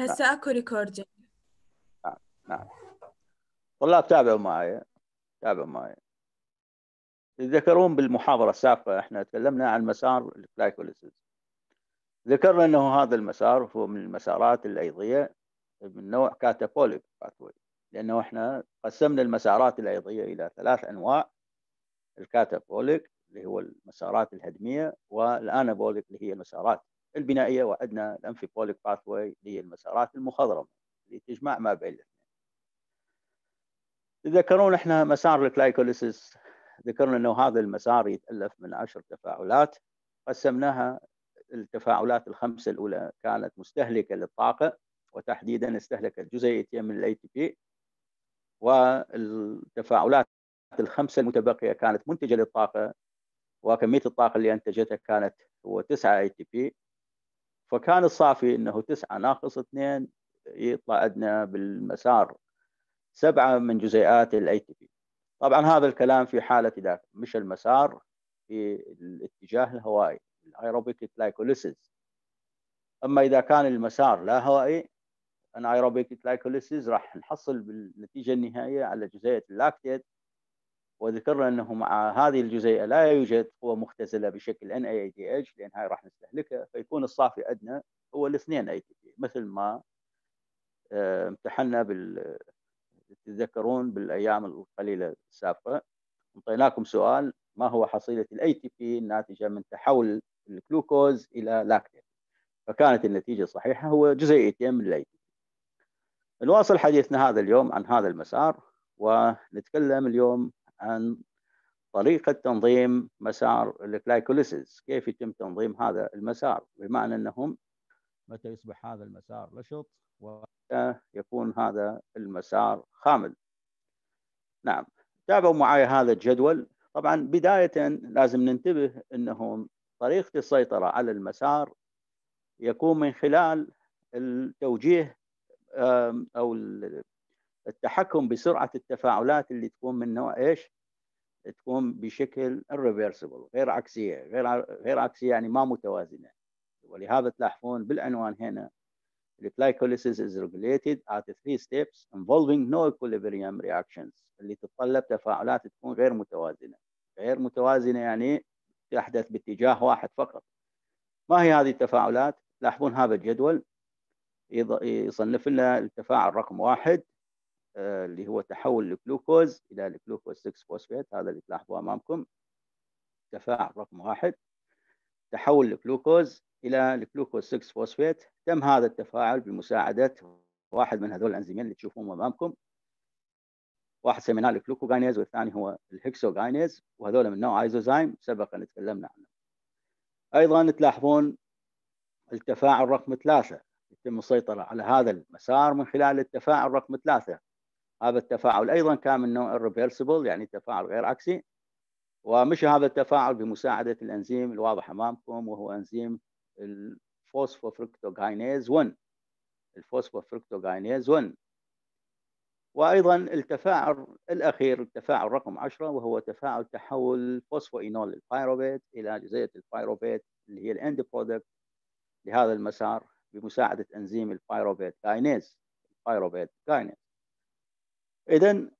هسه اكو recording نعم نعم. طلاب تابعوا معي تابعوا معي. تذكرون بالمحاضرة السابقة إحنا تكلمنا عن مسار ال glycolysis ذكرنا انه هذا المسار هو من المسارات الأيضية من نوع catabolic pathway لأنه إحنا قسمنا المسارات الأيضية إلى ثلاث أنواع ال catabolic اللي هو المسارات الهدمية وال anabolic اللي هي المسارات البنائية وعندنا ال amphibolic pathway اللي هي المسارات المخضرمة اللي تجمع ما بين الاثنين. تذكرون إحنا مسار ال glycolysis ذكرنا إنه هذا المسار يتألف من عشر تفاعلات. قسمناها التفاعلات الخمسة الأولى كانت مستهلكة للطاقة وتحديدا استهلكت جزيئتين من ال ATP والتفاعلات الخمسة المتبقية كانت منتجة للطاقة وكمية الطاقة اللي أنتجتها كانت هو 9 ATP فكان الصافي إنه 9 ناقص 2 يطلع عندنا بالمسار سبعة من جزيئات ال ATP طبعا هذا الكلام في حالة اذا مشى المسار في الاتجاه الهوائي ال aerobic glycolysis أما إذا كان المسار لا هوائي ال anaerobic glycolysis راح نحصل بالنتيجة النهائية على جزيئة ال lactate وذكرنا أنه مع هذه الجزيئة لا يوجد قوة مختزلة بشكل NADH لأن هاي راح نستهلكها فيكون الصافي عندنا هو الاثنين ATP مثل ما آه، امتحنا بال تتذكرون بالأيام القليلة السابقة. أعطيناكم سؤال ما هو حصيلة ال ATP الناتجة من تحول الجلوكوز إلى lactate فكانت النتيجة الصحيحه هو جزيئتين من ال AT P نواصل حديثنا هذا اليوم عن هذا المسار ونتكلم اليوم عن طريقة تنظيم مسار ال glycolysis كيف يتم تنظيم هذا المسار؟ بمعنى أنهم متى يصبح هذا المسار نشط يكون هذا المسار خامل. نعم تابعوا معي هذا الجدول. طبعا بداية لازم ننتبه أنه طريقة السيطرة على المسار يكون من خلال التوجيه أو التحكم بسرعة التفاعلات اللي تكون من نوع إيش؟ تكون بشكل irreversible غير عكسية غير غير عكسية يعني ما متوازنة. ولهذا تلاحظون بالعنوان هنا glycolysis is regulated at three steps involving no equilibrium reactions اللي تتطلب تفاعلات تكون غير متوازنة. غير متوازنة يعني تحدث باتجاه واحد فقط. ما هي هذه التفاعلات؟ لاحظون هذا الجدول يصنف لنا التفاعل رقم واحد اللي هو تحول الجلوكوز إلى الجلوكوز 6 فوسفات هذا اللي تلاحظوه أمامكم. تفاعل رقم واحد. تحول الجلوكوز إلى الجلوكوز 6 فوسفات تم هذا التفاعل بمساعدة واحد من هذول الانزيمين اللي تشوفون أمامكم. واحد سميناه ال glucokinase والثاني هو ال hexokinase وهذول من نوع isozyme سبق أن تكلمنا عنه. أيضا تلاحظون التفاعل رقم ثلاثة. يتم السيطرة على هذا المسار من خلال التفاعل رقم ثلاثة. هذا التفاعل. أيضا كان من نوع ال irreversible يعني تفاعل غير عكسي. ومشى هذا التفاعل بمساعدة الأنزيم الواضح أمامكم وهو أنزيم ال phosphofructokinase 1 ال phosphofructokinase 1 وأيضا التفاعل الأخير التفاعل رقم 10 وهو تفاعل تحول phosphoenol ال pyruvate إلى جزيئه ال pyruvate اللي هي ال end product لهذا المسار بمساعدة أنزيم ال pyruvate kinase ال pyruvate kinase اذا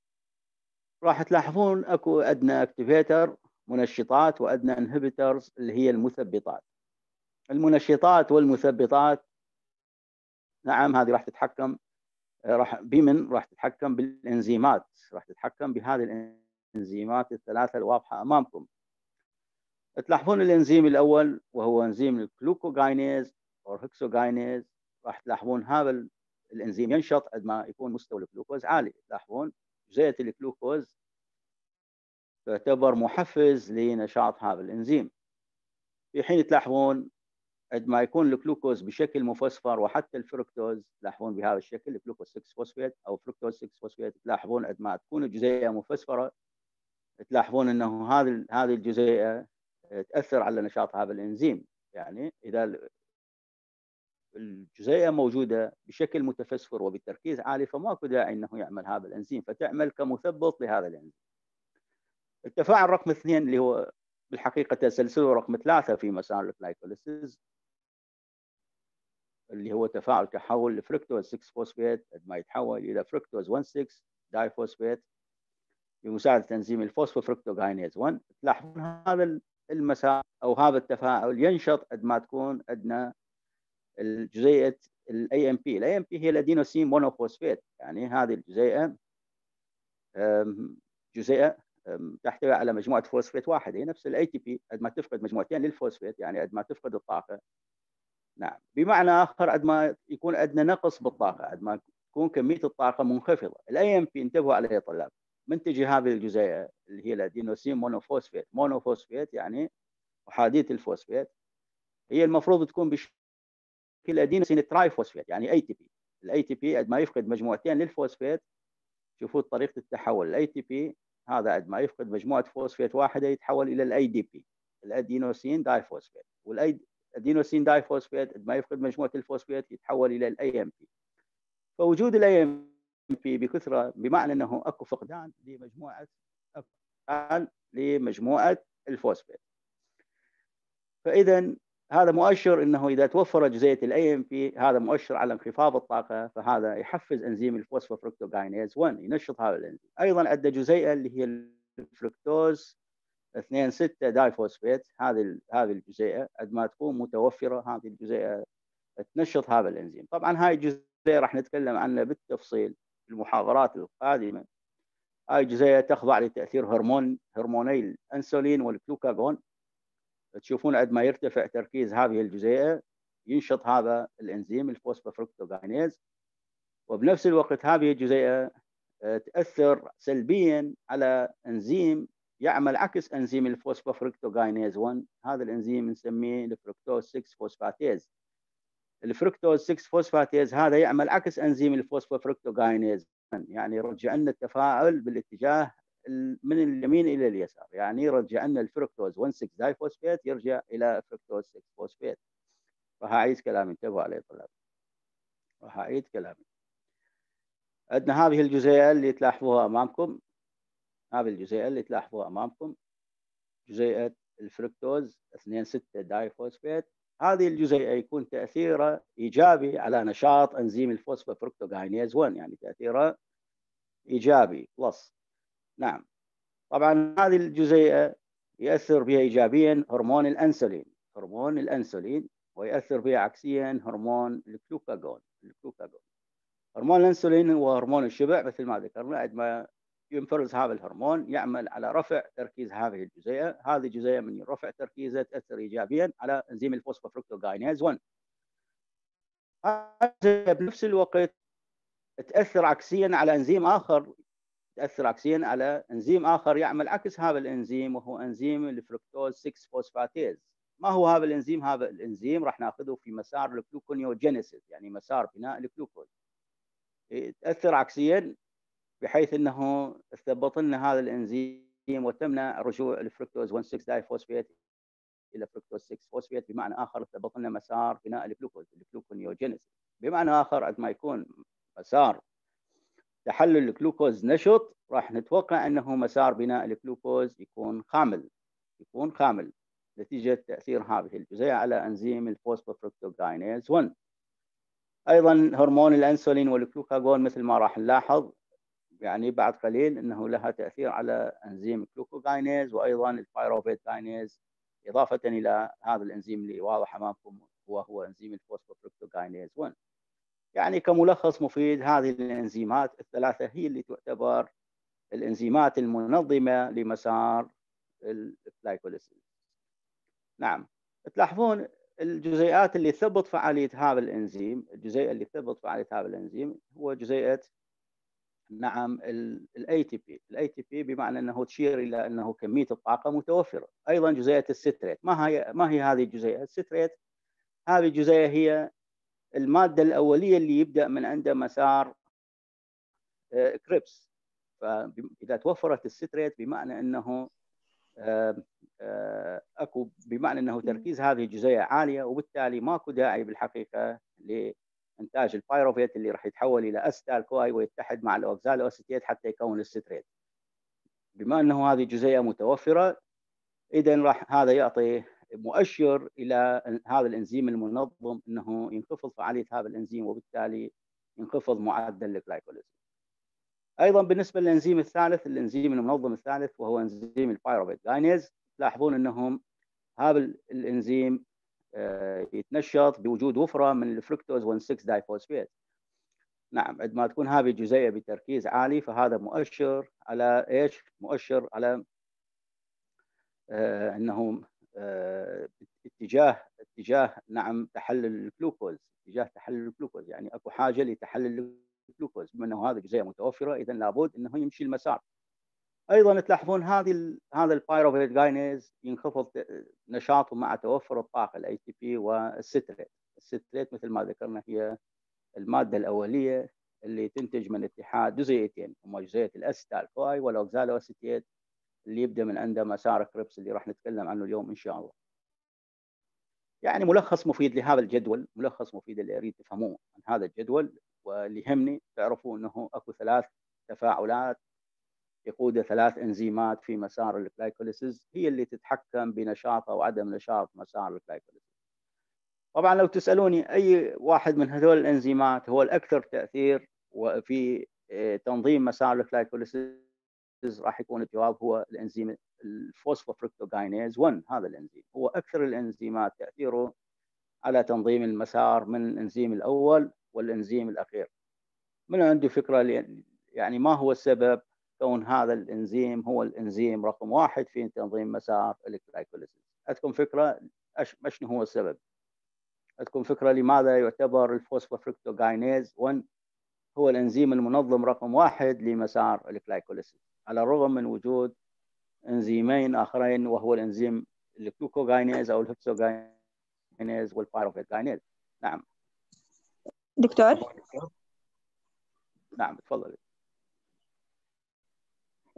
راح تلاحظون أكو عندنا activator منشطات وعندنا inhibitors اللي هي المثبطات. المنشطات والمثبطات نعم هذه راح تتحكم راح بمن راح تتحكم بالإنزيمات راح تتحكم بهذه الإنزيمات الثلاثة الواضحة أمامكم. تلاحظون الإنزيم الأول وهو إنزيم ال glucokinase أو hexokinase راح تلاحظون هذا الإنزيم ينشط عندما يكون مستوى الجلوكوز عالي. تلاحظون جزيئه الجلوكوز تعتبر محفز لنشاط هذا الإنزيم. في حين تلاحظون عندما يكون الجلوكوز بشكل مفسفر وحتى الفركتوز تلاحظون بهذا الشكل الجلوكوز 6 فوسفات أو فركتوز 6 فوسفات تلاحظون عندما تكون الجزيئة مفسفرة. تلاحظون إنه هذه هذه الجزيئة تأثر على نشاط هذا الإنزيم. يعني إذا الجزيئة موجودة بشكل متفسفر وبتركيز عالي فماكو داعي إنه يعمل هذا الأنزيم فتعمل كمثبط لهذا الأنزيم. التفاعل رقم اثنين اللي هو بالحقيقة تسلسله رقم ثلاثة في مسار ال glycolysis اللي هو تفاعل تحول الفركتوز 6 فوسفيت ما يتحول إلى فركتوز 1 6 diphosphate بمساعدة انزيم ال phosphofructokinase 1 تلاحظون هذا المسار أو هذا التفاعل ينشط قد ما تكون عندنا الجزيئة ال AMP ال AMP هي ال adenosine monophosphate. يعني هذه الجزيئة جزيئة تحتوي على مجموعة فوسفيت واحد هي نفس ال ATP قد ما تفقد مجموعتين للفوسفيت يعني قد ما تفقد الطاقة. نعم. بمعنى آخر قد ما يكون عندنا نقص بالطاقة قد ما تكون كمية الطاقة منخفضة. ال AMP انتبهوا عليه يا طلاب. منتج هذه الجزيئة اللي هي ال adenosine monophosphate؟ monophosphate يعني احاديه الفوسفيت. هي المفروض تكون بشكل adenosine triphosphate يعني ATP ال ATP قد ما يفقد مجموعتين للفوسفيت شوفوا طريقة التحول. ال ATP هذا قد ما يفقد مجموعة فوسفيت واحدة يتحول إلى ال ADP ال adenosine diphosphate. وال adenosine diphosphate قد ما يفقد مجموعة الفوسفيت يتحول إلى ال AMP فوجود ال AMP بكثرة بمعنى إنه أكو فقدان لمجموعة فقدان لمجموعة الفوسفيت. فاذا هذا مؤشر إنه إذا توفر جزيئه ال AMP هذا مؤشر على انخفاض الطاقة فهذا يحفز إنزيم ال phosphofructokinase 1 ينشط هذا الإنزيم. أيضا عنده جزيئه اللي هي الفركتوز 2 6 diphosphate هذه هذه الجزيئة قد ما تكون متوفرة هذه الجزيئة تنشط هذا الإنزيم. طبعا هاي الجزيئة راح نتكلم عنها بالتفصيل في المحاضرات القادمة. هاي الجزيئة تخضع لتأثير هرمون هرموني الأنسولين والكلوكاجون تشوفون عندما ما يرتفع تركيز هذه الجزيئة ينشط هذا الإنزيم ال phosphofructokinase وبنفس الوقت هذه الجزيئة آه، تأثر سلبيا على إنزيم يعمل عكس إنزيم ال phosphofructokinase 1 هذا الإنزيم نسميه الفركتوز 6 phosphatase. الفركتوز 6 phosphatase هذا يعمل عكس إنزيم ال phosphofructokinase يعني يرجع لنا التفاعل بالاتجاه من اليمين إلى اليسار. يعني يرجع لنا الفركتوز 1 6 diphosphate يرجع إلى فركتوز 6 فوسفيت وهعيد كلامي انتبهوا عليه طلاب. وهعيد كلامي. عندنا هذه الجزيئة اللي تلاحظوها أمامكم. هذه الجزيئة اللي تلاحظوها أمامكم. جزيئة الفركتوز 2 6 diphosphate هذه الجزيئة يكون تأثيره إيجابي على نشاط أنزيم ال phosphofructokinase 1 يعني تأثيره إيجابي plus نعم. طبعا هذه الجزيئة يأثر بها ايجابيا هرمون الأنسولين. هرمون الأنسولين ويأثر بها عكسيا هرمون الكلوكاجون الكلوكاجون هرمون الأنسولين هو هرمون الشبع مثل ما ذكرنا عندما ينفرز هذا الهرمون يعمل على رفع تركيز هذه الجزيئة، هذه الجزيئة من رفع تركيزها تأثر ايجابيا على إنزيم ال phosphofructokinase 1. بنفس الوقت تأثر عكسيا على إنزيم آخر تاثر عكسيا على إنزيم آخر يعمل عكس هذا الإنزيم وهو إنزيم الفركتوز 6 phosphatase. ما هو هذا الإنزيم؟ هذا الإنزيم راح ناخذه في مسار ال gluconeogenesis يعني مسار بناء الجلوكوز. تاثر عكسيا بحيث إنه ثبط لنا هذا الإنزيم وتمنع رجوع الفركتوز 1 6 diphosphate إلى فركتوز 6 فوسفيت بمعنى آخر ثبط لنا مسار بناء الجلوكوز ال gluconeogenesis بمعنى آخر عندما يكون مسار تحلل الجلوكوز نشط راح نتوقع أنه مسار بناء الجلوكوز يكون خامل يكون خامل نتيجة تأثير هذه الجزيئة على أنزيم ال phosphofructokinase 1 أيضا هرمون الأنسولين والجلوكاجون مثل ما راح نلاحظ يعني بعد قليل أنه لها تأثير على أنزيم glucokinase وأيضا ال pyruvate kinase إضافة إلى هذا الأنزيم اللي واضح أمامكم وهو أنزيم ال phosphofructokinase 1 يعني كملخص مفيد هذه الإنزيمات الثلاثة هي اللي تعتبر الإنزيمات المنظمة لمسار ال glycolysis نعم. تلاحظون الجزيئات اللي تثبط فعالية هذا الإنزيم الجزيئه اللي تثبط فعالية هذا الإنزيم هو جزيئة نعم ال ATP ال ATP بمعنى إنه تشير إلى إنه كمية الطاقة متوفرة. أيضا جزيئة ال citrate. ما هي ما هي هذه الجزيئة؟ ال citrate هذه الجزيئة هي المادة الأولية اللي يبدأ من عنده مسار آه، كريبس فاذا توفرت ال citrate بمعنى أنه آه، آه، أكو بمعنى أنه تركيز هذه الجزيئة عالية وبالتالي ماكو داعي بالحقيقة انتاج ال pyruvate اللي راح يتحول إلى acetyl CoA ويتحد مع ال oxaloacetate حتى يكون ال citrate. بما أنه هذه جزيئه متوفرة اذا راح هذا يعطي مؤشر إلى هذا الإنزيم المنظم إنه ينخفض فعالية هذا الإنزيم وبالتالي ينخفض معدل ال glycolysis. أيضا بالنسبة للإنزيم الثالث الإنزيم المنظم الثالث وهو إنزيم ال pyruvate kinase تلاحظون إنهم هذا الإنزيم آه، يتنشط بوجود وفرة من الفركتوز 1 6 diphosphate نعم عندما تكون هذه الجزيئة بتركيز عالي فهذا مؤشر على إيش؟ مؤشر على آه إنه اتجاه اتجاه نعم تحلل الجلوكوز اتجاه تحلل الجلوكوز يعني أكو حاجة لتحلل الجلوكوز بما أنه هذه الجزيئه متوفرة اذا لابد أنه يمشي المسار. أيضا تلاحظون هذه هذا ال pyruvate kinase ينخفض نشاطه مع توفر الطاقة ال ATP وال citrate. ال citrate مثل ما ذكرنا هي المادة الأولية اللي تنتج من اتحاد جزيئتين هما جزيئة ال acetyl CoA وال oxalo اللي يبدأ من عنده مسار كريبس اللي راح نتكلم عنه اليوم إن شاء الله. يعني ملخص مفيد لهذا الجدول، ملخص مفيد اللي أريد تفهموه عن هذا الجدول واللي يهمني تعرفوا إنه أكو ثلاث تفاعلات يقود ثلاث إنزيمات في مسار ال glycolysis هي اللي تتحكم بنشاط أو عدم نشاط مسار ال glycolysis. طبعا لو تسألوني أي واحد من هذول الإنزيمات هو الأكثر تأثير وفي آه، تنظيم مسار ال glycolysis راح يكون الجواب هو الأنزيم ال phosphofructokinase 1 هذا الأنزيم. هو أكثر الأنزيمات تأثيره على تنظيم المسار من الأنزيم الأول والأنزيم الأخير. من عنده فكرة يعني ما هو السبب كون هذا الأنزيم هو الأنزيم رقم واحد في تنظيم مسار ال glycolysis عندكم فكرة شنو هو السبب؟ عندكم فكرة لماذا يعتبر ال phosphofructokinase 1 هو الأنزيم المنظم رقم واحد لمسار ال glycolysis على الرغم من وجود انزيمين آخرين وهو الانزيم الجلوكوجاينيز أو الهكسوجاينيز والبايروفيتجاينيز نعم. دكتور؟ نعم تفضلي.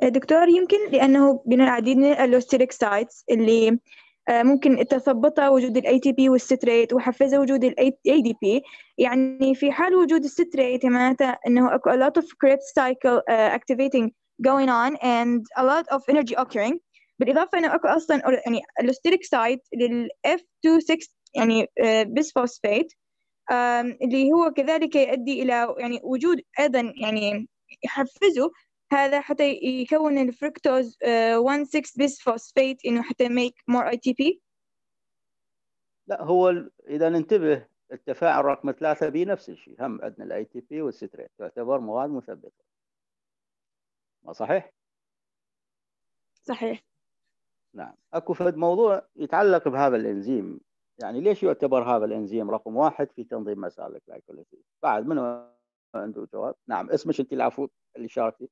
دكتور يمكن لأنه بين العديد من ال allosteric sites اللي آه، ممكن تثبط وجود ال ATP وال citrate وحفز وجود ال ADP يعني في حال وجود ال citrate معناته إنه أكو a lot of Krebs cycle uh, activating going on and a lot of energy occurring. بالاضافه أنه أكو أصلا يعني allosteric site لل F26 يعني bisphosphate اللي هو كذلك يؤدي إلى يعني وجود أيضا يعني يحفزه هذا حتى يكون الفركتوز 1,6 bisphosphate إنه حتى make more ATP لا هو إذا ننتبه التفاعل رقم ثلاثة بنفس الشيء هم عندنا ال ATP تعتبر مواد مثبطة. ما صحيح؟ صحيح. نعم. أكو فد موضوع يتعلق بهذا الإنزيم. يعني ليش يعتبر هذا الإنزيم رقم واحد في تنظيم مسار ال glycolysis بعد منو عنده جواب؟ نعم اسمك أنت العفو اللي شاركتي.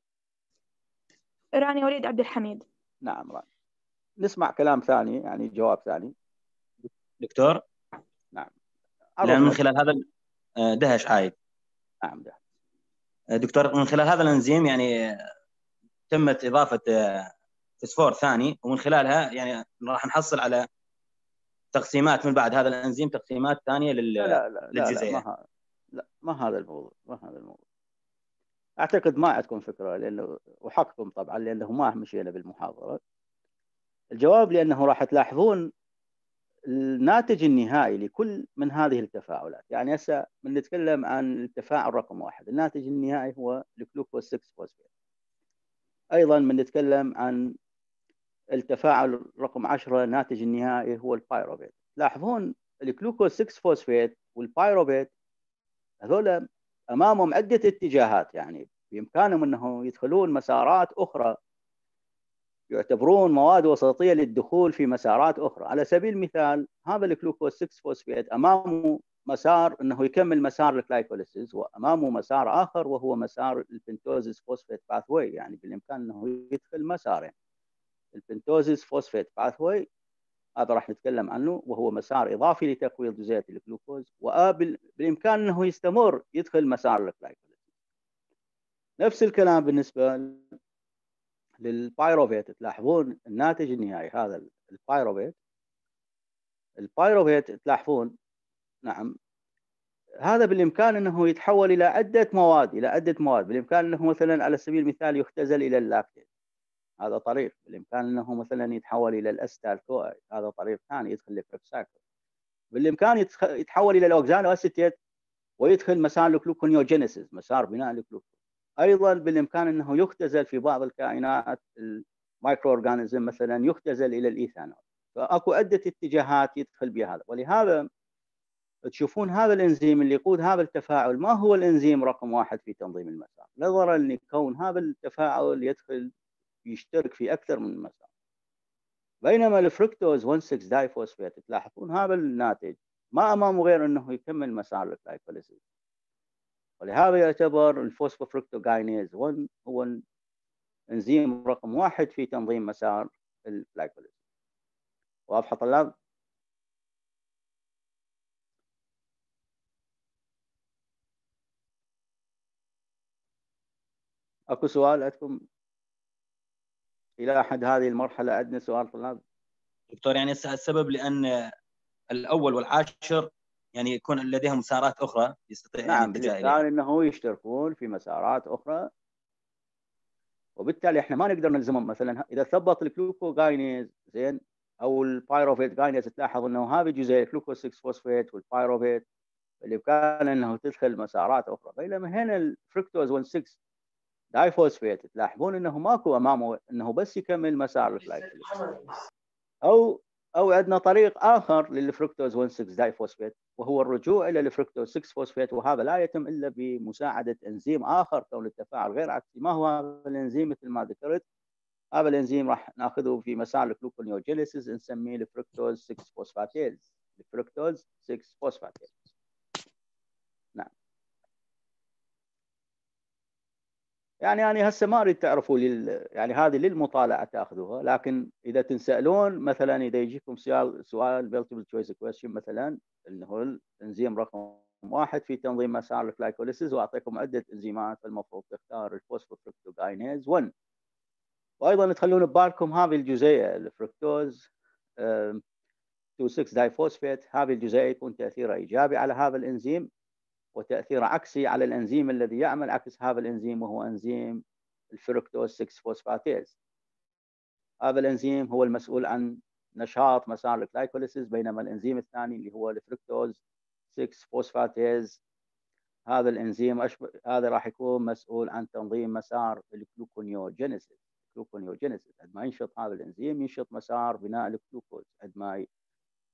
راني وليد عبد الحميد. نعم راني. نسمع كلام ثاني يعني جواب ثاني. دكتور؟ نعم. لأن من خلال هذا آه، دهش عايد. نعم دهش. آه، دكتور من خلال هذا الإنزيم يعني تمت إضافة آه، فسفور ثاني ومن خلالها يعني راح نحصل على تقسيمات من بعد هذا الأنزيم تقسيمات ثانية لل... لا لا لا للجزيئات لا, ما لا ما هذا الموضوع ما هذا الموضوع. أعتقد ما عندكم فكرة لأنه وحقكم طبعا لأنه ما مشينا بالمحاضرة. الجواب لأنه راح تلاحظون الناتج النهائي لكل من هذه التفاعلات. يعني هسه من نتكلم عن التفاعل رقم واحد. الناتج النهائي هو الجلوكوز 6 فوسفيت. أيضا من نتكلم عن التفاعل رقم 10 الناتج النهائي هو ال pyruvate. لاحظون الجلوكوز 6 phosphate وال pyruvate هذول أمامهم عدة اتجاهات يعني بإمكانهم أنه يدخلون مسارات أخرى يعتبرون مواد وسطيه للدخول في مسارات أخرى. على سبيل المثال هذا الجلوكوز 6 فوسفيت أمامه مسار إنه يكمل مسار ال glycolysis وأمامه مسار آخر وهو مسار ال pentose phosphate pathway يعني بالإمكان إنه يدخل مسارين ال pentose phosphate pathway هذا راح نتكلم عنه وهو مسار إضافي لتقويض جزيئه الجلوكوز وبالامكان إنه يستمر يدخل مسار ال glycolysis نفس الكلام بالنسبة لل pyruvate. تلاحظون الناتج النهائي هذا ال pyruvate. ال pyruvate تلاحظون نعم. هذا بالإمكان أنه يتحول إلى عدة مواد إلى عدة مواد. بالإمكان أنه مثلا على سبيل المثال يختزل إلى ال lactate هذا طريق. بالإمكان أنه مثلا يتحول إلى ال acetyl CoA هذا طريق ثاني يدخل لل Krebs cycle بالامكان يتحول إلى ال oxaloacetate ويدخل مسار ال gluconeogenesis مسار بناء الكلوكوز أيضا بالإمكان أنه يختزل في بعض الكائنات ال microorganism مثلا يختزل إلى الإيثانول. فأكو عدة اتجاهات يدخل بها هذا. ولهذا تشوفون هذا الإنزيم اللي يقود هذا التفاعل ما هو الإنزيم رقم واحد في تنظيم المسار؟ نظرا لكون هذا التفاعل يدخل يشترك في أكثر من مسار. بينما الفركتوز 1,6 diphosphate تلاحظون هذا الناتج ما أمامه غير إنه يكمل مسار ال glycolysis ولهذا يعتبر ال phosphofructokinase 1 هو الإنزيم رقم واحد في تنظيم مسار ال glycolysis واضحه طلاب؟ أكو سؤال عندكم؟ إلى حد هذه المرحلة عندنا سؤال طلاب دكتور يعني السبب لأن الأول والعاشر يعني يكون لديهم مسارات أخرى يستطيع نعم بالتالي إنه يشتركون في مسارات أخرى. وبالتالي إحنا ما نقدر نلزمهم. مثلا إذا ثبط ال glucokinase زين أو ال pyruvate kinase تلاحظ إنه هذه جزيء ال gluco 6 phosphate وال pyruvate بالإمكان إنه تدخل مسارات أخرى. بينما هنا الفركتوز 1 6 diphosphate تلاحظون انه ماكو امامه انه بس يكمل مسار ال glycolysis أو أو عندنا طريق اخر للفركتوز 1 6 diphosphate وهو الرجوع إلى الفركتوز 6 فوسفيت وهذا لا يتم الا بمساعده انزيم اخر كون التفاعل غير عكسي ما هو هذا الانزيم مثل ما ذكرت هذا الانزيم راح ناخذه في مسار ال gluconeogenesis نسميه الفركتوز 6 phosphatase ال fructose 6 phosphatase يعني أنا هسه ما أريد تعرفوا لل... يعني هذه للمطالعة تأخذوها لكن إذا تنسألون مثلا إذا يجيكم سؤال سؤال multiple choice question مثلا إنه الإنزيم رقم واحد في تنظيم مسار ال glycolysis وأعطيكم عدة إنزيمات المفروض تختار ال phosphofructokinase 1 وأيضا تخلون ببالكم هذه الجزيئة الفركتوز 2 6 diphosphate هذه الجزيئة يكون تأثيرها إيجابي على هذا الإنزيم. وتأثير عكسي على الأنزيم الذي يعمل عكس هذا الأنزيم وهو أنزيم الفركتوز 6 phosphatase. هذا الأنزيم هو المسؤول عن نشاط مسار ال glycolysis بينما الأنزيم الثاني اللي هو الفركتوز 6 phosphatase هذا الأنزيم أشب... هذا راح يكون مسؤول عن تنظيم مسار ال gluconeogenesis ال gluconeogenesis عندما ينشط هذا الأنزيم ينشط مسار بناء الجلوكوز عندما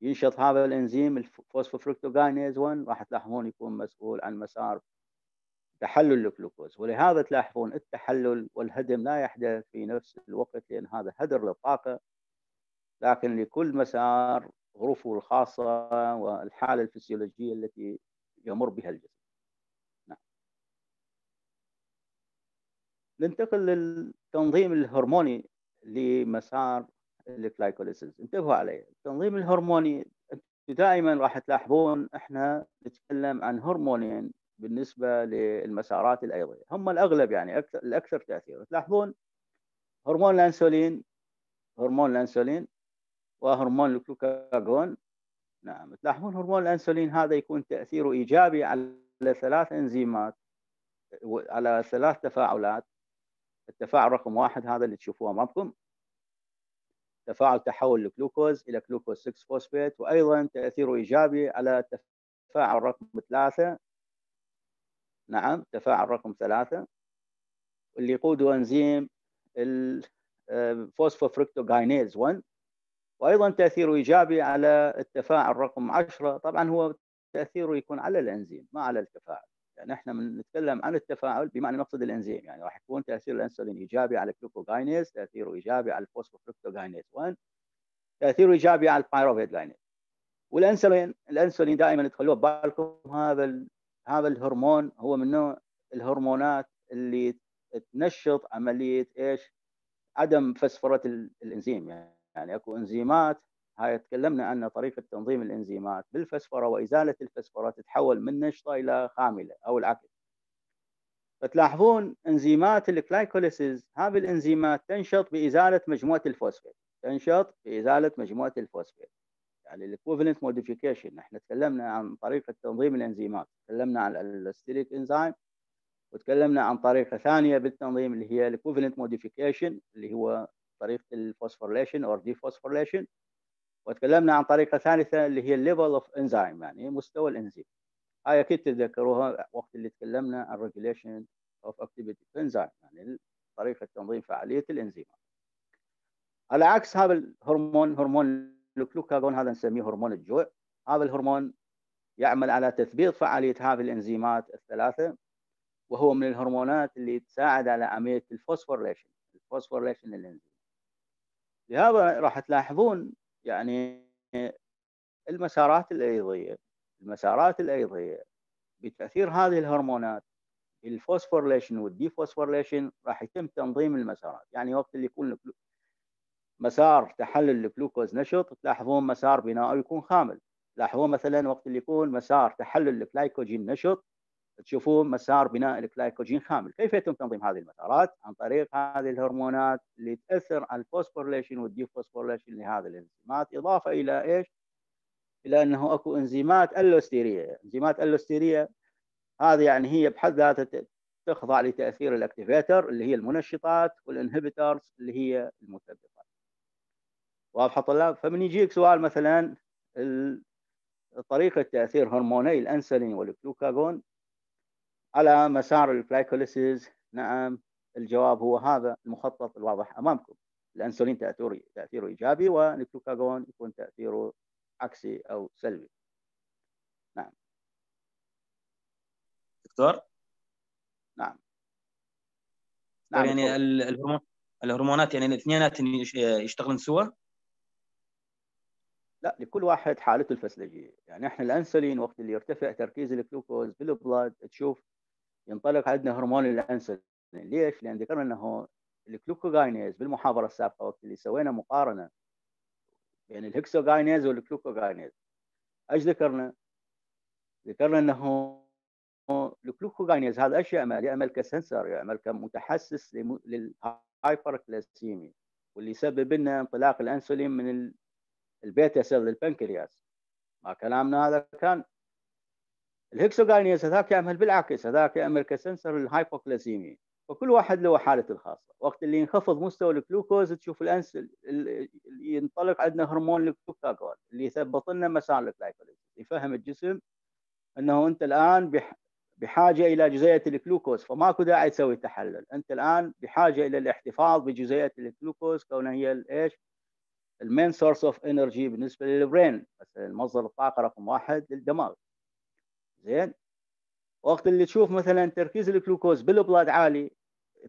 ينشط هذا الإنزيم ال phosphofructokinase 1 راح تلاحظون يكون مسؤول عن مسار تحلل الجلوكوز ولهذا تلاحظون التحلل والهدم لا يحدث في نفس الوقت لأن هذا هدر للطاقه لكن لكل مسار ظروفه الخاصة والحالة الفسيولوجية التي يمر بها الجسم. نعم. ننتقل للتنظيم الهرموني لمسار الجلايكوليسيس انتبهوا عليه التنظيم الهرموني دائما راح تلاحظون إحنا نتكلم عن هرمونين بالنسبة للمسارات الأيضية. هم الأغلب يعني أكثر الأكثر تاثيرا تلاحظون هرمون الأنسولين هرمون الأنسولين وهرمون الكلوكاجون نعم تلاحظون هرمون الأنسولين هذا يكون تأثيره إيجابي على ثلاث إنزيمات على ثلاث تفاعلات. التفاعل رقم واحد هذا اللي تشوفوه أمامكم. تفاعل تحول الجلوكوز إلى جلوكوز 6 فوسفيت وأيضا تأثيره إيجابي على تفاعل رقم ثلاثة. نعم تفاعل رقم ثلاثة اللي يقوده أنزيم ال phosphofructokinase 1 وأيضا تأثيره إيجابي على التفاعل رقم 10 طبعا هو تأثيره يكون على الأنزيم ما على التفاعل. يعني إحنا من نتكلم عن التفاعل بمعنى نقصد الإنزيم يعني راح يكون تأثير الإنسولين إيجابي على ال glucokinase تأثيره إيجابي على ال phosphofructokinase 1 تأثيره إيجابي على ال pyruvate kinase والإنسولين الإنسولين دائما تخلوه ببالكم هذا ال... هذا الهرمون هو من نوع الهرمونات اللي تنشط عملية إيش؟ عدم فسفره الإنزيم يعني أكو إنزيمات هاي تكلمنا عن طريقة تنظيم الإنزيمات بالفسفرة وإزالة الفسفرة تتحول من نشطة إلى خاملة أو العكس. فتلاحظون إنزيمات الكلايكوليسيز هذه الإنزيمات تنشط بإزالة مجموعة الفوسفات تنشط بإزالة مجموعة الفوسفات يعني ال covalent modification إحنا تكلمنا عن طريقة تنظيم الإنزيمات تكلمنا عن ال allosteric enzyme وتكلمنا عن طريقة ثانية بالتنظيم اللي هي ال covalent modification اللي هو طريقة ال phosphorylation أو dephosphorylation وتكلمنا عن طريقة ثالثة اللي هي ال level of enzyme يعني مستوى الإنزيم. هاي أكيد تتذكروها وقت اللي تكلمنا عن regulation of activity enzyme يعني طريقة تنظيم فعالية الانزيمات على عكس هذا الهرمون هرمون الجلوكاجون هذا نسميه هرمون الجوع. هذا الهرمون يعمل على تثبيط فعالية هذه الإنزيمات الثلاثة وهو من الهرمونات اللي تساعد على عملية ال phosphorylation ال phosphorylation للإنزيم. لهذا راح تلاحظون يعني المسارات الايضيه المسارات الايضيه بتأثير هذه الهرمونات ال phosphorylation وال dephosphorylation راح يتم تنظيم المسارات. يعني وقت اللي يكون مسار تحلل الجلوكوز نشط تلاحظون مسار بنائه يكون خامل. تلاحظون مثلا وقت اللي يكون مسار تحلل الجلايكوجين نشط تشوفون مسار بناء الجلايكوجين خامل كيف يتم تنظيم هذه المسارات؟ عن طريق هذه الهرمونات اللي تأثر على ال phosphorylation وال dephosphorylation لهذه الإنزيمات إضافة إلى إيش؟ إلى أنه أكو إنزيمات ألوستيرية إنزيمات ألوستيرية هذه يعني هي بحد ذاتها تخضع لتأثير ال activator اللي هي المنشطات وال inhibitors اللي هي المثبطات واضحه طلاب؟ فمن يجيك سؤال مثلا طريقة تأثير هرموني الأنسولين والجلوكاجون على مسار ال glycolysis نعم الجواب هو هذا المخطط الواضح أمامكم. الأنسولين تاثيره تأثيره إيجابي والجلوكاجون يكون تأثيره عكسي أو سلبي. نعم. دكتور؟ نعم. نعم يعني الهرمون الهرمونات يعني الاثنينات يشتغلون سوا؟ لا لكل واحد حالته الفسلجيه يعني إحنا الأنسولين وقت اللي يرتفع تركيز الجلوكوز بالبلاد تشوف ينطلق عندنا هرمون الأنسولين ليش؟ لأن ذكرنا إنه ال glucokinase بالمحاضرة السابقة وقت اللي سوينا مقارنة بين ال hexokinase وال glucokinase إيش ذكرنا؟ ذكرنا إنه ال glucokinase هذا إيش يعمل؟ يعمل ك sensor يعمل كمتحسس لل hyperglycemia واللي يسبب لنا انطلاق الأنسولين من ال beta cell للبنكرياس ما كلامنا هذا كان ال hexokinase هذاك يعمل بالعكس هذاك يعمل ك sensor لل hypoglycemia فكل واحد له حالته الخاصة. وقت اللي ينخفض مستوى الجلوكوز تشوف الأنس ينطلق عندنا هرمون الجلوكاجون اللي يثبط لنا مسار ال glycolysis يفهم الجسم أنه أنت الآن بحاجة إلى جزيئة الجلوكوز. فماكو داعي تسوي تحلل. أنت الآن بحاجة إلى الاحتفاظ بجزيئة الجلوكوز كونها هي إيش؟ ال main source of energy بالنسبة لل brain المصدر الطاقة رقم واحد للدماغ. زين؟ وقت اللي تشوف مثلا تركيز الجلوكوز بال blood عالي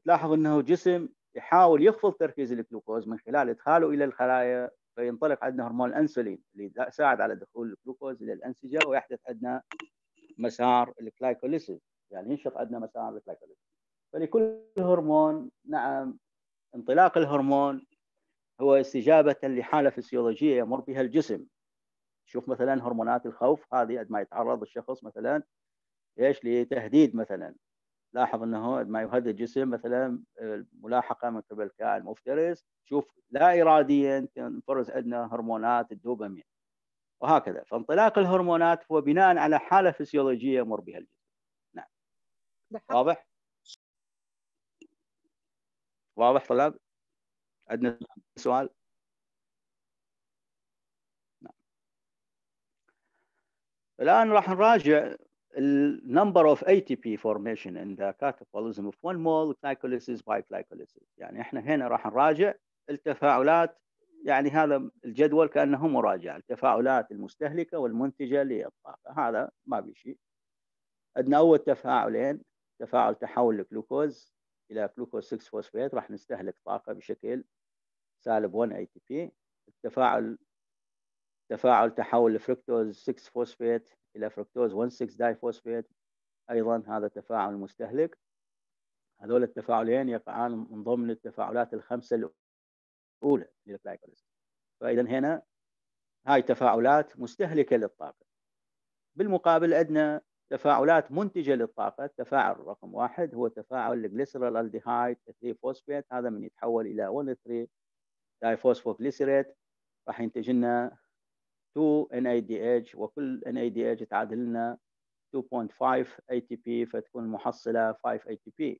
تلاحظ إنه جسم يحاول يخفض تركيز الجلوكوز من خلال إدخاله إلى الخلايا فينطلق عندنا هرمون الأنسولين اللي يساعد على دخول الجلوكوز إلى الأنسجة ويحدث عندنا مسار ال glycolysis يعني ينشط عندنا مسار ال glycolysis. فلكل هرمون نعم انطلاق الهرمون هو استجابة لحالة فسيولوجية يمر بها الجسم. شوف مثلا هرمونات الخوف هذه قد ما يتعرض الشخص مثلا إيش؟ لتهديد مثلا. لاحظ إنه ما يهدد الجسم مثلا ملاحقه من قبل كائن مفترس شوف لا اراديا تنفرز عندنا هرمونات الدوبامين. وهكذا. فانطلاق الهرمونات هو بناء على حالة فسيولوجية يمر بها الجسم. نعم. واضح؟ واضح طلاب؟ عندنا سؤال؟ الآن راح نراجع ال number of ATP formation in the catabolism of one mole glucose by glycolysis. يعني إحنا هنا راح نراجع التفاعلات يعني هذا الجدول كأنه مراجعة التفاعلات المستهلكة والمنتجة للطاقة. هذا ما في شيء. عندنا أول تفاعلين تفاعل تحول الجلوكوز إلى جلوكوز 6 فوسفات راح نستهلك طاقة بشكل سالب 1 ATP التفاعل تفاعل تحول الفركتوز 6 فوسفات إلى فركتوز 1 6 diphosphate أيضا هذا تفاعل مستهلك. هذول التفاعلين يقعان من ضمن التفاعلات الخمسة الأولى لل glycolysis. فاذا هنا هاي تفاعلات مستهلكة للطاقة. بالمقابل عندنا تفاعلات منتجة للطاقة. التفاعل رقم واحد هو تفاعل ال glyceraldehyde 3 فوسفات هذا من يتحول إلى 1 3 diphosphoglycerate راح ينتج لنا 2 NADH وكل NADH تعادل لنا 2.5 ATP فتكون المحصلة 5 ATP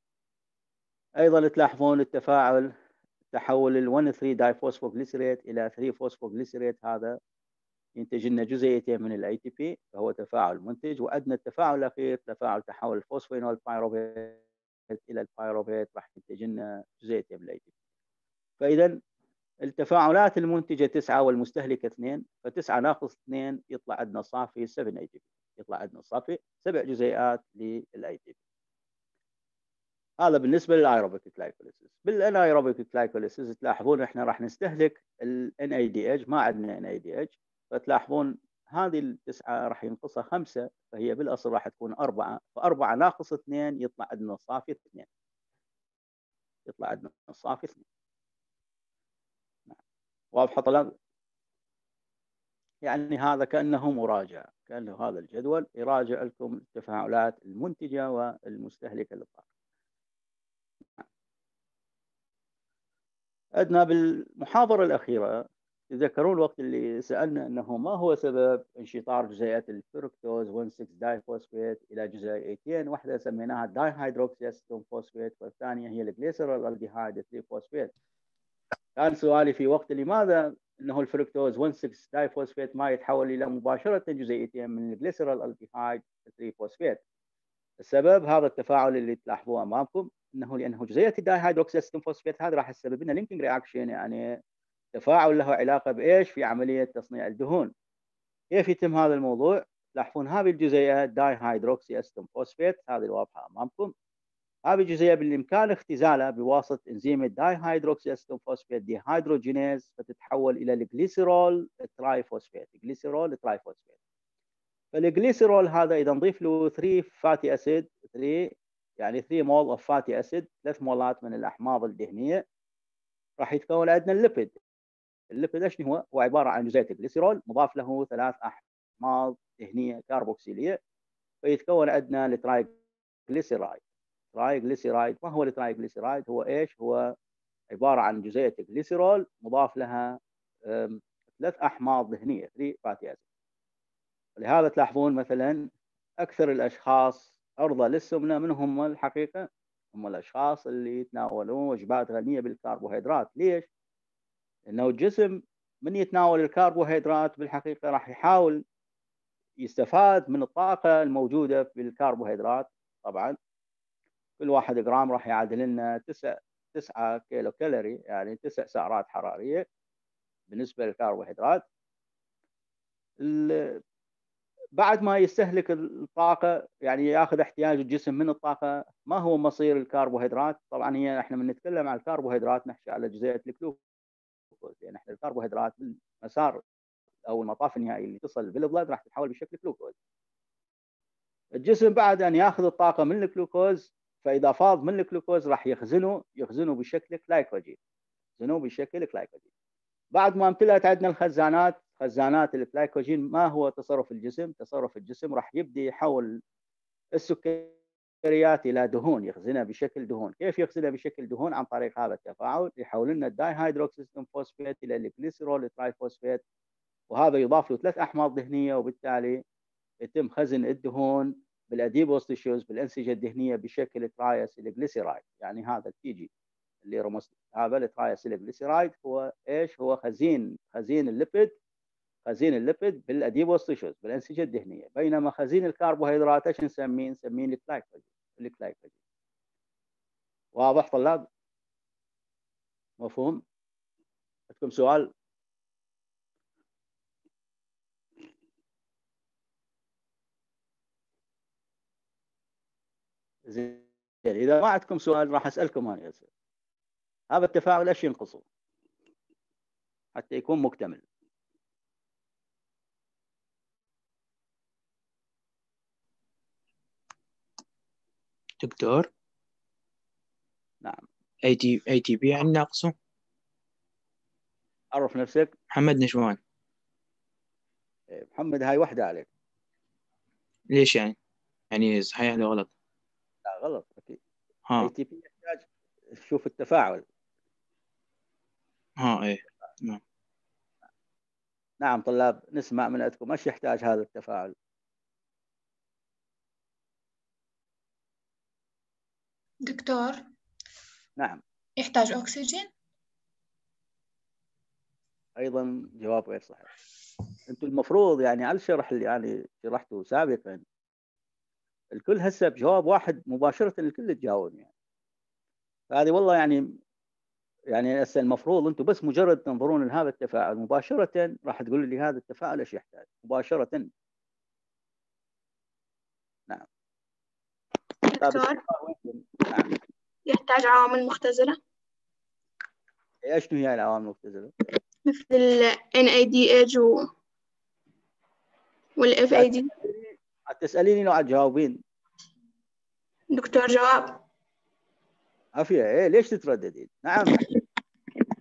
أيضا تلاحظون التفاعل التحول ال 1 3 diphosphoglycerate إلى 3 phosphoglycerate هذا ينتج لنا جزيئتين من ATP فهو تفاعل منتج. وعندنا التفاعل الأخير تفاعل تحول ال phosphoenolpyruvate إلى ال pyruvate راح ينتج لنا جزيئتين من ATP. فاذا التفاعلات المنتجة تسعة والمستهلكه اثنين فتسعة ناقص اثنين يطلع عندنا صافي 7 ATP يطلع عندنا صافي سبع جزيئات لل ATP هذا بالنسبة لل aerobic glycolysis بال anaerobic glycolysis تلاحظون إحنا راح نستهلك ال NADH ما عندنا NADH فتلاحظون هذه التسعة راح ينقصها خمسة فهي بالأصل راح تكون أربعة فأربعة ناقص اثنين يطلع عندنا صافي اثنين. يطلع عندنا صافي اثنين. واضحة طلاب؟ يعني هذا كأنه مراجعة كأنه هذا الجدول يراجع لكم التفاعلات المنتجة والمستهلكة للطاقة. عندنا بالمحاضرة الأخيرة. تذكرون الوقت اللي سألنا أنه ما هو سبب انشطار جزيئات الفركتوز 1,6 diphosphate إلى جزيئتين واحدة سميناها dihydroxy phosphate والثانية هي ال glyceraldehyde 3 فوسفيت. كان سؤالي في وقت لماذا إنه الفركتوز 1,6 diphosphate ما يتحول إلى مباشرة جزيئتين من ال glyceraldehyde 3 فوسفيت السبب هذا التفاعل اللي تلاحظوه أمامكم إنه لأنه جزيئة ال dihydroxy phosphate هذه راح تسبب لنا linking reaction يعني تفاعل له علاقة بإيش؟ في عملية تصنيع الدهون. كيف يتم هذا الموضوع؟ تلاحظون هذه الجزيئة dihydroxyacetone phosphate هذه الواضحة أمامكم. هذه الجزيئه بالإمكان اختزالها بواسطة إنزيم ال dihydroxyacetone phosphate dehydrogenase فتتحول إلى ال glycerol 3 phosphate، glycerol 3 phosphate. فالجليسيرول هذا إذا نضيف له 3 fatty acid 3 يعني 3 mole of fatty acid ثلاث مولات من الأحماض الدهنية راح يتكون عندنا ال lipid ال lipid إيش هو؟ هو عبارة عن جزيء الجليسيرول مضاف له ثلاث أحماض دهنية كاربوكسيلية فيتكون عندنا ال triglyceride triglyceride ما هو ال triglyceride؟ هو إيش؟ هو عبارة عن جزيئه الجليسيرول مضاف لها ثلاث أحماض دهنيه 3 fatty acid لهذا تلاحظون مثلا أكثر الأشخاص عرضة للسمنة من هم الحقيقة؟ هم الأشخاص اللي يتناولون وجبات غنية بالكربوهيدرات، ليش؟ لأنه الجسم من يتناول الكربوهيدرات بالحقيقة راح يحاول يستفاد من الطاقة الموجودة في الكربوهيدرات طبعا كل واحد جرام راح يعادل لنا 9 9 كيلو كالوري يعني 9 سعرات حرارية بالنسبة للكربوهيدرات. بعد ما يستهلك الطاقة يعني ياخذ احتياج الجسم من الطاقة ما هو مصير الكربوهيدرات؟ طبعا هي إحنا من نتكلم عن الكربوهيدرات نحكي على جزيئه الجلوكوز. يعني إحنا الكربوهيدرات المسار أو المطاف النهائي اللي تصل بال blood راح تتحول بشكل جلوكوز. الجسم بعد أن ياخذ الطاقة من الجلوكوز فإذا فاض من الجلوكوز راح يخزنه يخزنه بشكل جلايكوجين يخزنه بشكل جلايكوجين بعد ما امتلأت عندنا الخزانات خزانات الجلايكوجين ما هو تصرف الجسم؟ تصرف الجسم راح يبدي يحول السكريات إلى دهون يخزنها بشكل دهون. كيف يخزنها بشكل دهون؟ عن طريق هذا التفاعل يحول لنا ال dihydroxyacetone phosphate إلى ال glycerol 3 phosphate وهذا يضاف له ثلاث أحماض دهنيه وبالتالي يتم خزن الدهون بال adipose tissues بالانسجه الدهنيه بشكل triacylglyceride يعني هذا ال TG اللي رمز هذا ال triacylglyceride هو إيش هو خزين خزين ال lipid خزين ال lipid بال adipose tissues بالانسجه الدهنيه بينما خزين الكربوهيدرات إيش نسميه؟ نسميه ال glycogen ال glycogen واضح طلاب؟ مفهوم؟ عندكم سؤال؟ زين. إذا ما عندكم سؤال راح أسألكم أنا هذا التفاعل إيش ينقصه؟ حتى يكون مكتمل. دكتور؟ نعم. AT ATP يعني ناقصه؟ عرف نفسك. محمد نشوان إيه، محمد هاي وحدة عليك. ليش يعني؟ يعني صحيح ولا غلط. لا غلط أكيد. ها. ATP يحتاج تشوف التفاعل. ها إيه نعم. نعم طلاب نسمع من عندكم إيش يحتاج هذا التفاعل؟ دكتور نعم. يحتاج أكسجين؟ أيضا جواب غير صحيح. أنتم المفروض يعني على الشرح اللي أنا شرحته سابقا. الكل هسه بجواب واحد مباشرة الكل تجاوب يعني. هذه والله يعني يعني هسه المفروض أنتم بس مجرد تنظرون لهذا التفاعل مباشرة راح تقول لي هذا التفاعل إيش يحتاج؟ مباشرة. نعم. دكتور. نعم. يحتاج عوامل مختزلة؟ إيش هي العوامل المختزله؟ مثل ال NADH و وال FAD تساليني لو تجاوبين دكتور جواب. عافية. إيه ليش تترددين؟ نعم.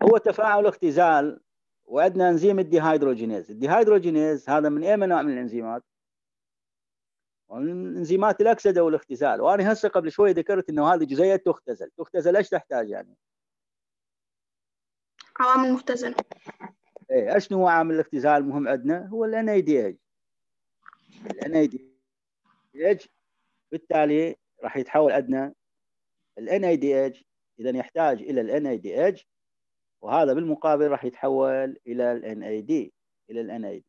هو تفاعل اختزال وعندنا إنزيم ال dehydrogenase، ال dehydrogenase هذا من أي نوع من الإنزيمات؟ من انزيمات الأكسدة والاختزال، وأنا هسه قبل شوي ذكرت إنه هذه جزيئات تختزل، تختزل إيش تحتاج يعني؟ عوامل مختزلة إيه إيش هو عامل الاختزال المهم عندنا؟ هو ال NADH ال NADH بالتالي راح يتحول عندنا ال NADH اذا يحتاج إلى ال NADH وهذا بالمقابل راح يتحول إلى ال NAD إلى ال NAD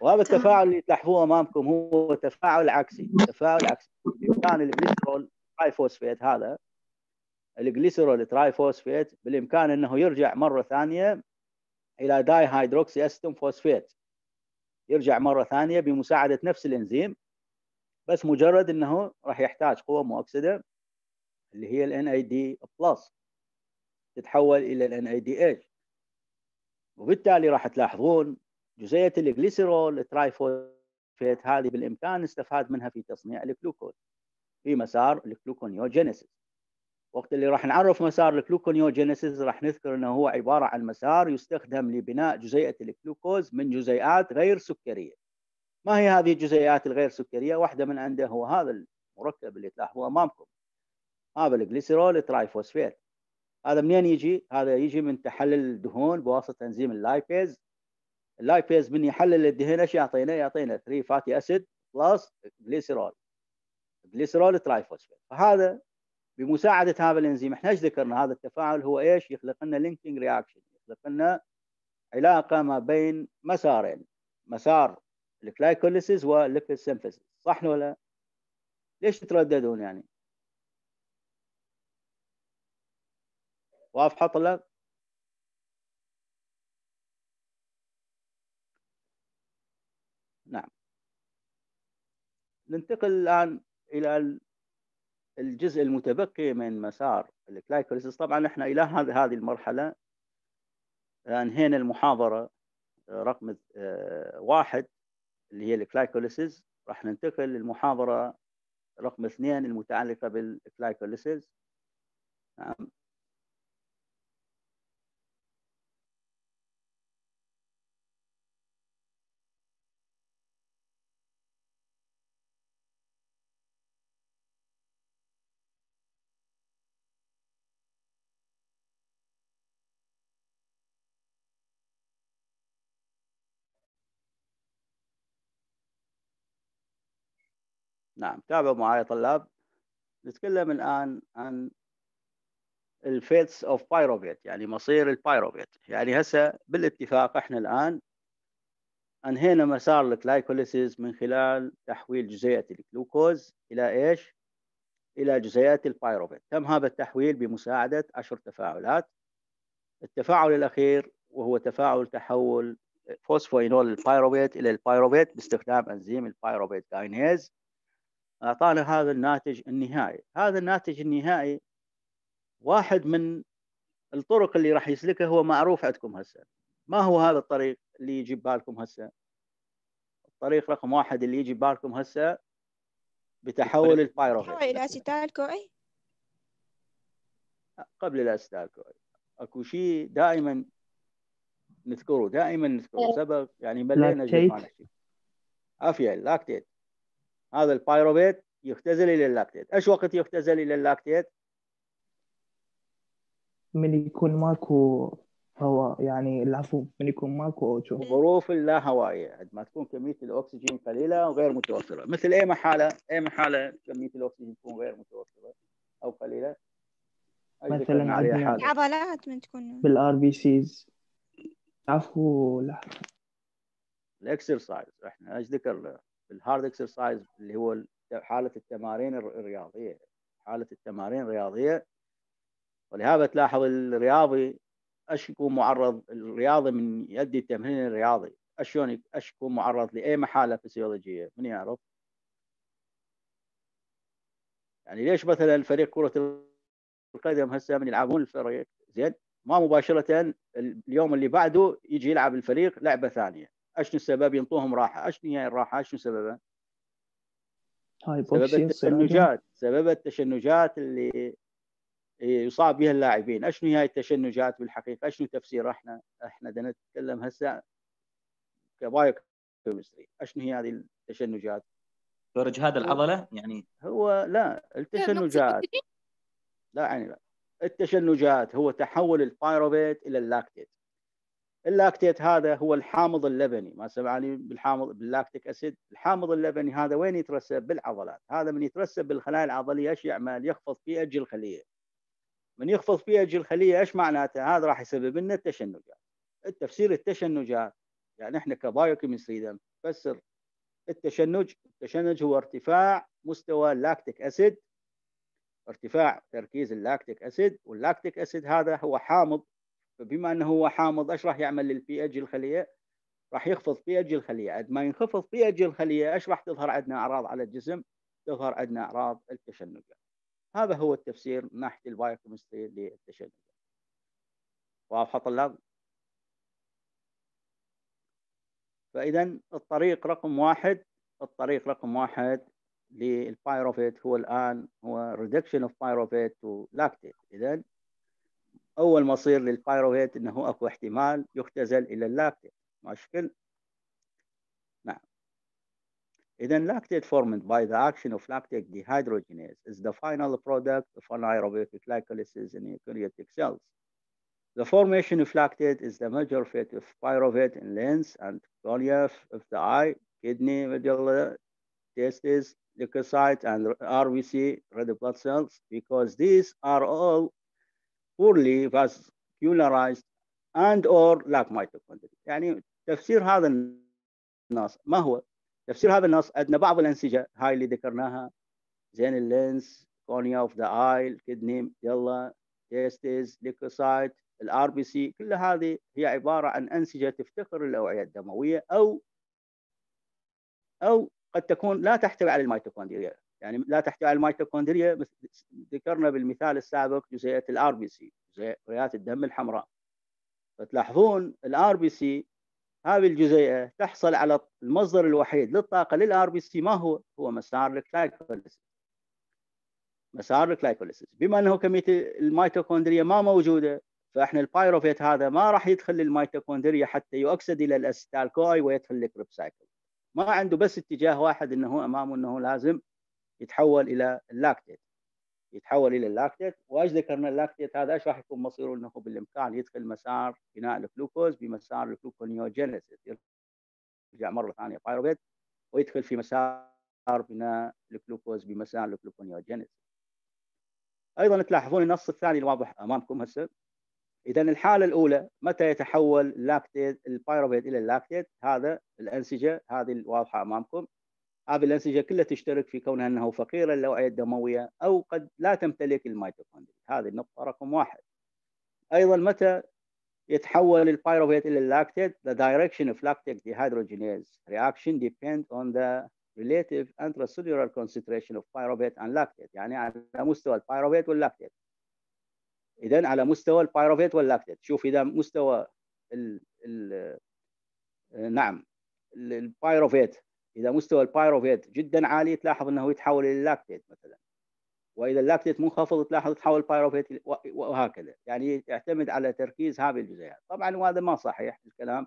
وهذا. التفاعل اللي تلاحظوه أمامكم هو تفاعل عكسي تفاعل عكسي. بامكان ال glycerol 3 phosphate هذا ال glycerol 3 phosphate بالإمكان إنه يرجع مرة ثانية إلى dihydroxyacetone phosphate. يرجع مرة ثانية بمساعدة نفس الإنزيم. بس مجرد إنه راح يحتاج قوة مؤكسدة اللي هي ال NAD plus تتحول إلى ال NADH وبالتالي راح تلاحظون جزيئة ال glycerol 3 phosphate هذه بالإمكان نستفاد منها في تصنيع الجلوكوز في مسار ال gluconeogenesis وقت اللي راح نعرف مسار ال gluconeogenesis راح نذكر إنه هو عبارة عن مسار يستخدم لبناء جزيئة الجلوكوز من جزيئات غير سكرية. ما هي هذه الجزيئات الغير سكرية؟ واحدة من عنده هو هذا المركب اللي تلاحظوه امامكم. هذا ال glycerol 3 phosphate. هذا منين يجي؟ هذا يجي من تحلل الدهون بواسطة أنزيم ال lipase. ال lipase من يحلل الدهن إيش يعطينا؟ يعطينا 3 fatty acid plus glycerol. glycerol 3 phosphate. فهذا بمساعدة هذا الأنزيم إحنا إيش ذكرنا هذا التفاعل هو إيش يخلق لنا linking reaction يخلق لنا علاقة ما بين مسارين مسار ال glycolysis وال lipid synthesis صح ولا ليش تترددون يعني؟ واضحه طلاب نعم. ننتقل الآن إلى الجزء المتبقي من مسار ال glycolysis. طبعا إحنا إلى هذه هذه المرحلة انهينا المحاضرة رقم آه، واحد. اللي هي ال glycolysis راح ننتقل للمحاضرة رقم اثنين المتعلقة بال glycolysis نعم تابعوا معي طلاب. نتكلم الآن عن ال fates of pyruvate يعني مصير ال pyruvate يعني هسه بالاتفاق إحنا الآن أنهينا مسار ال glycolysis من خلال تحويل جزيئة الجلوكوز إلى إيش؟ إلى جزيئات ال pyruvate تم هذا التحويل بمساعدة عشر تفاعلات. التفاعل الأخير وهو تفاعل تحول phosphoenol ال pyruvate إلى ال pyruvate باستخدام أنزيم ال pyruvate kinase اعطانا هذا الناتج النهائي. هذا الناتج النهائي واحد من الطرق اللي راح يسلكها هو معروف عندكم هسه. ما هو هذا الطريق اللي يجي ببالكم هسه؟ الطريق رقم واحد اللي يجي ببالكم هسه بتحول ال pyruvate إلى acetyl CoA؟ قبل ال acetyl CoA. اكو شيء دائما نذكره دائما نذكره. سبق يعني ملينا lactate. جمعنا شيء عافية ال lactate هذا ال pyruvate يختزل إلى ال lactate. إيش وقت يختزل إلى ال lactate؟ من يكون ماكو هواء يعني العفو من يكون ماكو O2 الظروف اللا هوائيه عندما تكون كمية الأكسجين قليلة وغير متوفرة. مثل أي محالة أي محالة كمية الأكسجين تكون غير متوفرة أو قليلة؟ مثلاً ذكرنا عندنا-. العضلات من تكون. بال RBCs عفو لحظة ال exercise إحنا إيش ذكر ال hard exercise اللي هو حالة التمارين الر- الرياضية. حالة التمارين الرياضية. ولهذا تلاحظ الرياضي إيش يكون معرض الرياضي من يؤدي التمرين الرياضي. إيش يكون معرض لأي محالة فسيولوجية؟ من يعرف؟ يعني ليش مثلا فريق كرة القدم هسه من يلعبون الفريق؟ زين ما مباشرة اليوم اللي بعده يجي يلعب الفريق لعبة ثانية. أشنو السبب ينطوهم راحة؟ أشنو هي الراحة؟ اشنو سببها؟ هاي سبب. التشنجات. سبب التشنجات اللي يصاب بها اللاعبين. أشنو هي التشنجات بالحقيقة؟ أشنو تفسيرها إحنا إحنا بدنا نتكلم هسه ك biochemistry. أشنو هي هذه التشنجات؟ دكتور اجهاد العضلة؟ يعني هو لا التشنجات. لا يعني لا. التشنجات هو تحول ال pyruvate إلى ال lactate. ال lactate هذا هو الحامض اللبني. ما سمعني بالحامض بال lactic acid. الحامض اللبني هذا وين يترسب؟ بالعضلات. هذا من يترسب بالخلايا العضلية. إيش يعمل؟ يخفض بي اتش الخلية. من يخفض بي اتش الخلية إيش معناته؟ هذا راح يسبب لنا التشنجات. التفسير التشنجات يعني إحنا ك biochemistry نفسر التشنج. التشنج هو ارتفاع مستوى ال lactic acid. ارتفاع تركيز ال lactic acid. وال lactic acid هذا هو حامض فبما أنه هو حامض إيش راح يعمل للبي اتش الخلية؟ راح يخفض بي اتش الخلية، عند ما ينخفض بي اتش الخلية إيش راح تظهر عندنا أعراض على الجسم؟ تظهر عندنا أعراض التشنجات. هذا هو التفسير من ناحية ال biochemistry للتشنجات. واضحة طلاب؟ فإذا الطريق رقم واحد الطريق رقم واحد لل pyruvate هو الآن هو reduction of pyruvate to lactate اذا اول مصير لل pyruvate انه اكو احتمال يختزل إلى ال lactate مشكل نعم اذا lactate formed by the action of lactate dehydrogenase is the final product of anaerobic glycolysis in eukaryotic cells the formation of lactate is the major fate of pyruvate in lens and cornea of the eye kidney medulla testes leukocytes and RBC red blood cells because these are all poorly vascularized and or lack mitochondria. يعني تفسير هذا النص ما هو؟ تفسير هذا النص عندنا بعض الأنسجة هاي اللي ذكرناها. زين اللينس كورنيا اوف ذا اي الكدني يلا testes leukocyte ال RBC كل هذه هي عبارة عن أنسجة تفتقر الاوعيه الدموية أو أو قد تكون لا تحتوي على الميتوكوندريا. يعني لا تحتوي على الميتوكوندريا ذكرنا بالمثال السابق جزيئة ال RBC كريات الدم الحمراء. فتلاحظون ال RBC هذه الجزيئة تحصل على المصدر الوحيد للطاقة لل RBC ما هو؟ هو مسار ال glycolysis مسار ال glycolysis بما أنه كمية الميتوكوندريا ما موجودة فإحنا ال pyruvate هذا ما راح يدخل للميتوكوندريا حتى يؤكسد إلى ال acetyl CoA ويدخل ال Krebs cycle ما عنده بس اتجاه واحد إنه أمامه إنه لازم يتحول إلى ال lactate. يتحول إلى ال lactate. وايش ذكرنا ال lactate هذا إيش راح يكون مصيره؟ إنه بالإمكان يدخل مسار بناء الجلوكوز بمسار ال gluconeogenesis. يرجع مرة ثانية pyruvate ويدخل في مسار بناء الجلوكوز بمسار ال gluconeogenesis. أيضا تلاحظون النص الثاني الواضح أمامكم هسه. اذا الحالة الأولى متى يتحول ال lactate ال pyruvate إلى ال lactate؟ هذا الأنسجة هذه الواضحة أمامكم. هذه الانسجه كلها تشترك في كونها أنه فقيره للاوعيه الدمويه أو قد لا تمتلك الميتوكوندريا. هذه النقطة رقم واحد. أيضا متى يتحول ال pyruvate إلى ال lactate the direction of lactic dehydrogenase reaction depend on the relative intracellular concentration of pyruvate and lactate. يعني على مستوى ال pyruvate وال lactate اذا على مستوى ال pyruvate وال lactate شوف إذا مستوى ال ال نعم. ال pyruvate إذا مستوى ال pyruvate جدا عالي تلاحظ إنه يتحول إلى ال lactate مثلا. وإذا ال lactate منخفض تلاحظ يتحول ال pyruvate وهكذا. يعني يعتمد على تركيز هذه الجزيئات. طبعا وهذا ما صحيح الكلام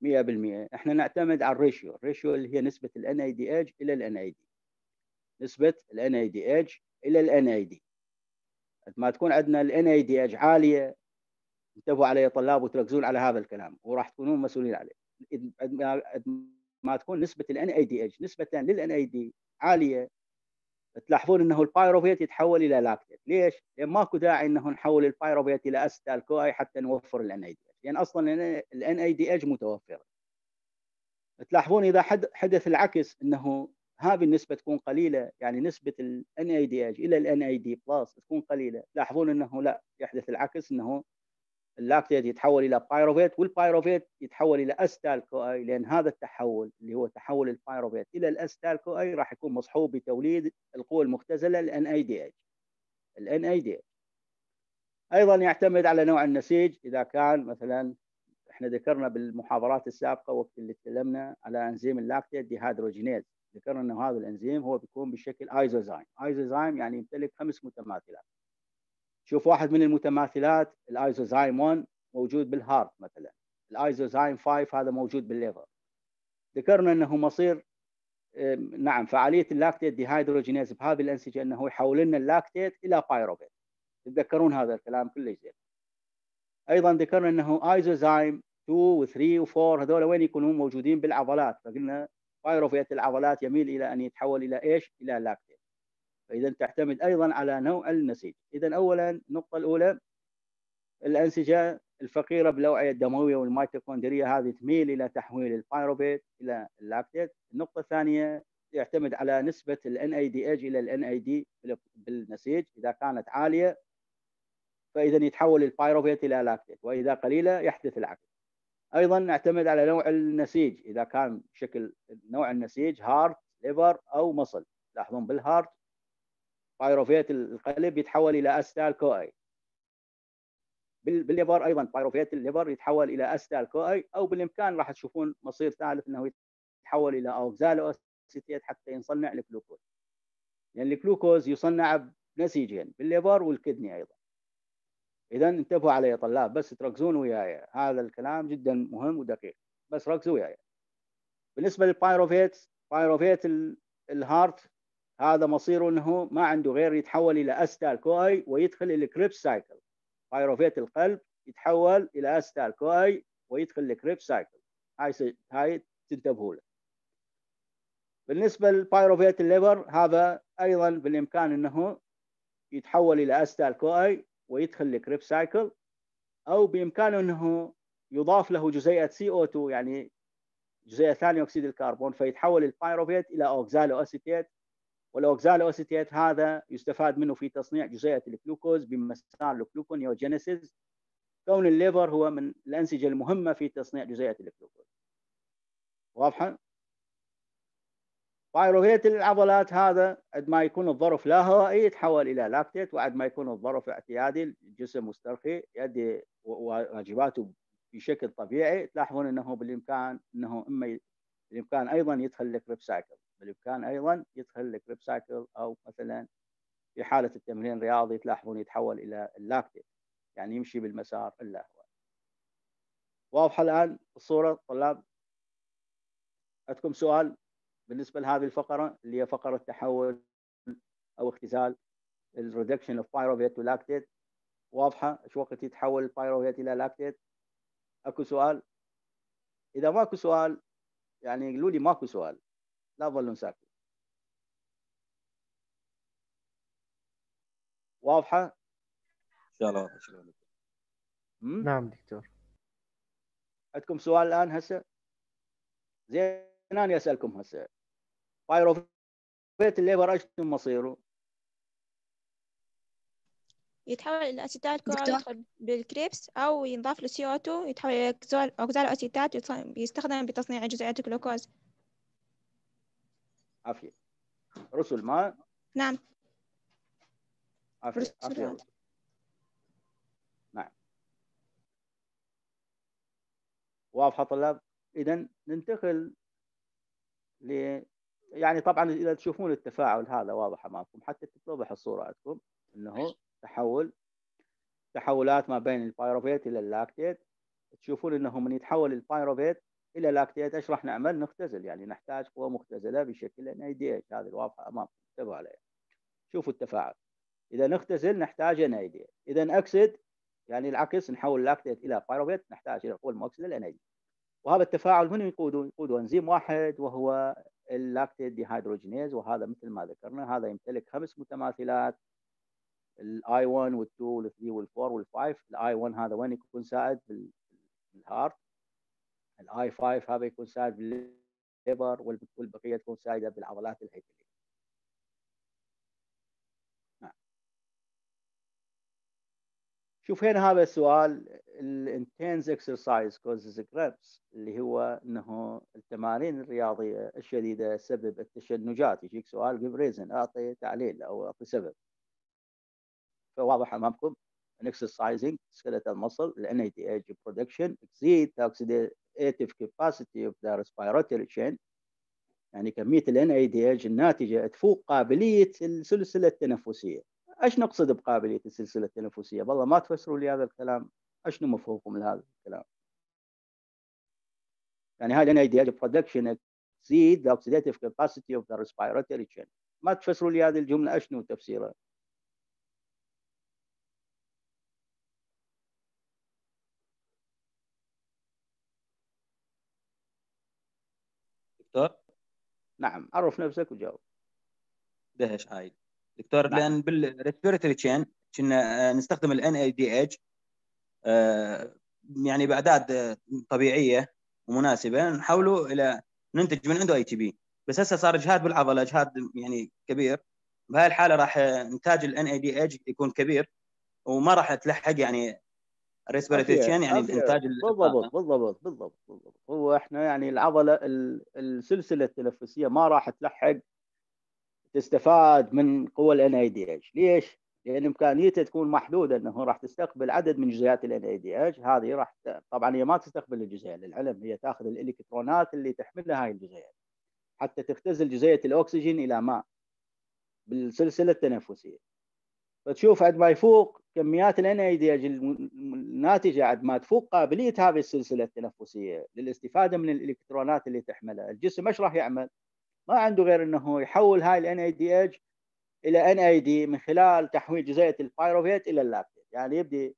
100% إحنا نعتمد على ال ratio. ال ratio اللي هي نسبة ال NAD إلى ال NAD نسبة ال NAD إلى ال NAD ما تكون عندنا ال NAD عالية انتبهوا عليه طلاب وتركزون على هذا الكلام وراح تكونون مسؤولين عليه. ما تكون نسبة ال NADH نسبة لل NAD عالية. تلاحظون إنه ال pyruvate يتحول إلى lactate ليش؟ لأن ماكو داعي إنه نحول ال pyruvate إلى acetyl-CoA حتى نوفر ال NAD يعني أصلا ال NADH متوفرة. تلاحظون إذا حد حدث العكس إنه هذه النسبة تكون قليلة يعني نسبة ال NADH إلى ال NAD plus تكون قليلة. تلاحظون إنه لا يحدث العكس إنه ال lactate يتحول إلى pyruvate وال pyruvate يتحول إلى acetyl-CoA لأن هذا التحول اللي هو تحول ال pyruvate إلى ال acetyl-CoA راح يكون مصحوب بتوليد القوة المختزلة ال NADH ال NAD أيضا يعتمد على نوع النسيج. إذا كان مثلا إحنا ذكرنا بالمحاضرات السابقة وقت اللي تكلمنا على أنزيم ال lactate dehydrogenase ذكرنا إنه هذا الأنزيم هو بيكون بشكل isozyme isozyme يعني يمتلك خمس متماثلات. شوف واحد من المتماثلات ال isozyme 1 موجود بال heart مثلا. ال isozyme 5 هذا موجود بال liver. ذكرنا إنه مصير نعم فعالية ال lactate dehydrogenase بهذه الأنسجة إنه يحول لنا ال lactate إلى pyruvate. تتذكرون هذا الكلام كله زين. أيضا ذكرنا إنه isozyme 2 و 3 و 4 هذول وين يكونون موجودين بالعضلات؟ فقلنا pyruvate العضلات يميل إلى أن يتحول إلى إيش؟ إلى lactate. فإذا تعتمد أيضا على نوع النسيج. اذا اولا النقطة الأولى الأنسجة الفقيرة بالاوعيه الدموية والميتوكوندريا هذه تميل إلى تحويل ال pyruvate إلى ال lactate النقطة الثانية يعتمد على نسبة ال NADH إلى ال NAD بالنسيج إذا كانت عالية فإذا يتحول ال pyruvate إلى lactate وإذا قليلة يحدث العكس. أيضا نعتمد على نوع النسيج إذا كان شكل نوع النسيج heart liver أو muscle لاحظون بال heart pyruvate القلب يتحول إلى acetyl-CoA بال liver أيضا pyruvate ال liver يتحول إلى acetyl-CoA أو بالإمكان راح تشوفون مصير ثالث إنه يتحول إلى oxalo acetate حتى يصنع الجلوكوز. لأن يعني الجلوكوز يصنع بنسيجين بال liver وال kidney أيضا. اذا انتبهوا علي يا طلاب بس تركزون وياي. هذا الكلام جدا مهم ودقيق بس ركزوا وياي. بالنسبة لل pyruvate pyruvate ال heart هذا مصيره إنه ما عنده غير يتحول إلى acetyl-CoA ويدخل ال Krebs cycle pyruvate القلب يتحول إلى acetyl-CoA ويدخل ال Krebs cycle هاي س... هاي تنتبهوا له. بالنسبة لل pyruvate ال liver هذا أيضا بالإمكان إنه يتحول إلى acetyl-CoA ويدخل ال Krebs cycle أو بامكانه إنه يضاف له جزيئة CO2 يعني جزيئة ثاني أكسيد الكربون فيتحول ال pyruvate إلى oxaloacetate وال oxaloacetate هذا يستفاد منه في تصنيع جزيئة الجلوكوز بمسار ال gluconeogenesis كون ال liver هو من الأنسجة المهمة في تصنيع جزيئة الجلوكوز. واضحة؟ pyruvate العضلات هذا عند ما يكون الظرف لا هوائي يتحول إلى lactate وعند ما يكون الظرف اعتيادي الجسم مسترخي يؤدي واجباته بشكل طبيعي. تلاحظون إنه بالإمكان إنه إما بالإمكان أيضا يدخل ال Krebs cycle. بالامكان أيضا يدخل ال Krebs cycle أو مثلا في حالة التمرين الرياضي تلاحظون يتحول إلى ال lactate يعني يمشي بالمسار اللاهوائي واضحه الآن الصورة؟ طلاب عندكم سؤال بالنسبة لهذه الفقرة اللي هي فقرة تحول أو اختزال ال reduction of pyruvate to lactate واضحة؟ إيش وقت يتحول ال pyruvate إلى lactate أكو سؤال؟ إذا ماكو سؤال يعني قولوا لي ماكو سؤال. لا تظلون ساكتين واضحة؟ إن شاء الله شكرا نعم دكتور. عندكم سؤال الآن هسه؟ زين أنا أسألكم هسه. pyruvate ال liver أيش مصيره؟ يتحول CoA يدخل بال Krebs أو ينضاف له CO2 يتحول إلى أوكزالو أسيتات يستخدم بتصنيع جزيئات الجلوكوز عافية. رسل ماء نعم. عافية عافية. نعم. واضحة طلاب؟ إذا ننتقل ل يعني طبعا إذا تشوفون التفاعل هذا واضح أمامكم. حتى تتضح الصورة عندكم انه تحول تحولات ما بين ال pyruvate إلى ال lactate. تشوفون إنه من يتحول ال pyruvate إلى lactate إيش راح نعمل؟ نختزل يعني نحتاج قوة مختزلة بشكل NADH هذه الواضحه امامكم انتبهوا عليها. شوفوا التفاعل. إذا نختزل نحتاج NAD إذا نأكسد يعني العكس نحول ال lactate إلى pyruvate نحتاج إلى القوه المؤكسده ال NAD وهذا التفاعل من يقوده؟ يقوده إنزيم واحد وهو ال lactate dehydrogenase وهذا مثل ما ذكرنا هذا يمتلك خمس متماثلات ال A 1 وال2 وال3 وال4 وال5 ال A 1 هذا وين يكون سائد؟ ال heart ال A 5 هذا يكون سايد بال liver والبقية تكون سايده بالعضلات الهيكلية. نعم. شوف هنا هذا السؤال ال intense exercise causes cramps اللي هو إنه التمارين الرياضية الشديدة تسبب التشنجات. يجيك سؤال give reason أعطي تعليل أو أعطي سبب. فواضح أمامكم. An exercising skeletal muscle ال NADH production exceed the oxidative capacity of the respiratory chain يعني كمية ال NADH الناتجة تفوق قابلية السلسلة التنفسية إيش نقصد بقابلية السلسلة التنفسية؟ والله ما تفسروا لي هذا الكلام أشنو مفهومكم لهذا الكلام؟ يعني هذا NADH production exceed the oxidative capacity of the respiratory chain ما تفسروا لي هذه الجملة أشنو تفسيرها؟ دكتور؟ نعم عرف نفسك وجاوب. دهش عايد. دكتور نعم. لأن بالريسبيرتوري تشين كنا نستخدم ال NADH آه، يعني بأعداد آه، طبيعية ومناسبة نحوله إلى ننتج من عنده ATP بس هسه صار اجهاد بالعضلة اجهاد يعني كبير. بهاي الحالة راح إنتاج ال NADH يكون كبير وما راح تلحق يعني chain يعني okay. إنتاج ال- بالضبط بالضبط بالضبط بالضبط. هو إحنا يعني العضلة ال- السلسلة التنفسية ما راح تلحق تستفاد من قوى ال NADH ليش؟ لأن امكانيتها تكون محدودة إنه راح تستقبل عدد من جزيئات ال NADH هذه راح طبعا هي ما تستقبل الجزيئات للعلم هي تأخذ الإلكترونات اللي تحملها هاي الجزيئات حتى تختزل جزيئة الأكسجين إلى ماء بالسلسلة التنفسية. فتشوف عند ما يفوق كميات ال NADH الم- الناتجه عند ما تفوق قابليه هذه السلسلة التنفسية للاستفادة من الإلكترونات اللي تحملها، الجسم إيش راح يعمل؟ ما عنده غير إنه يحول هاي ال NADH إلى NAD من خلال تحويل جزيئه البايروفيت إلى اللاكتيت، يعني يبدي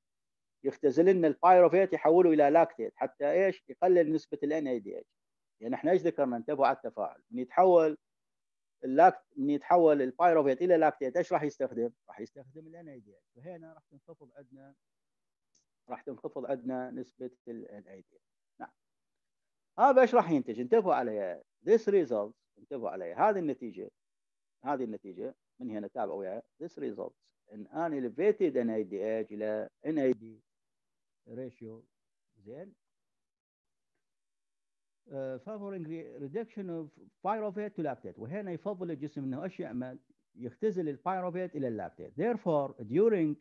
يختزل لنا البايروفيت يحوله إلى لاكتيت حتى إيش؟ يقلل نسبة ال NADH. يعني إحنا إيش ذكرنا؟ انتبهوا على التفاعل، من يتحول اللاكت من يتحول البايروفيت إلى لاكتيت إيش راح يستخدم؟ راح يستخدم ال NADH وهنا راح تنخفض عندنا راح تنخفض عندنا نسبة ال NADH نعم. هذا إيش راح ينتج؟ انتبهوا عليها this results انتبهوا عليها هذه النتيجة هذه النتيجة. من هنا تابعوا وياي. This results. In an elevated NADH إلى NAD ratio زين. Favoring reduction of pyruvate to lactate وهنا يفضل الجسم إنه إيش يعمل؟ يختزل البايروفيت إلى اللاكتيت therefore during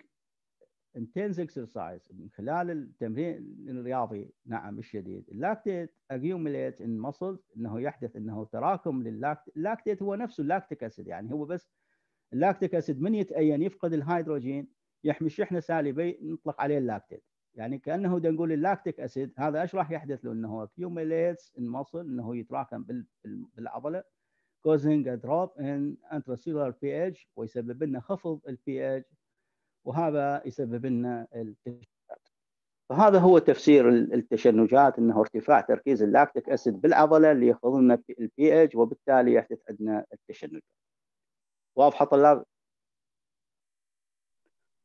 intense exercise من خلال التمرين الرياضي نعم الشديد. اللاكتيت accumulate in muscles. إنه يحدث إنه تراكم لللاكتيت اللاكتيت هو نفسه ال lactic acid يعني هو بس ال lactic acid من يتأين يفقد الهيدروجين يحمل شحنه سالبة نطلق عليه اللاكتيت يعني كأنه دا نقول ال lactic acid هذا إيش راح يحدث له؟ إنه accumulates in muscle إنه يتراكم بال- بال- بالعضلة causing a drop in intracellular pH ويسبب لنا خفض ال pH وهذا يسبب لنا التشنجات. فهذا هو تفسير ال- التشنجات إنه ارتفاع تركيز ال lactic acid بالعضلة اللي يخفض لنا H وبالتالي يحدث عندنا التشنجات واضحة طلاب؟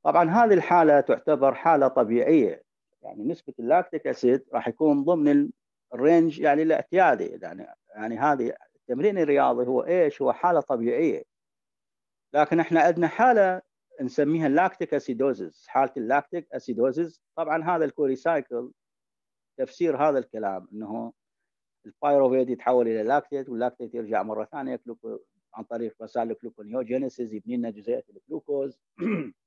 طبعا هذه الحالة تعتبر حالة طبيعية. يعني نسبة ال lactic acid راح يكون ضمن ال- ال range يعني الاعتيادي. يعني يعني هذه التمرين الرياضي هو إيش؟ هو حالة طبيعية. لكن إحنا عندنا حالة نسميها ال lactic acidosis حالة ال lactic acidosis طبعا هذا ال Cori cycle تفسير هذا الكلام إنه البايروفيت يتحول إلى لاكتيت واللاكتيت يرجع مرة ثانية عن طريق وسائل ال gluconeogenesis يبني لنا جزيئة الجلوكوز.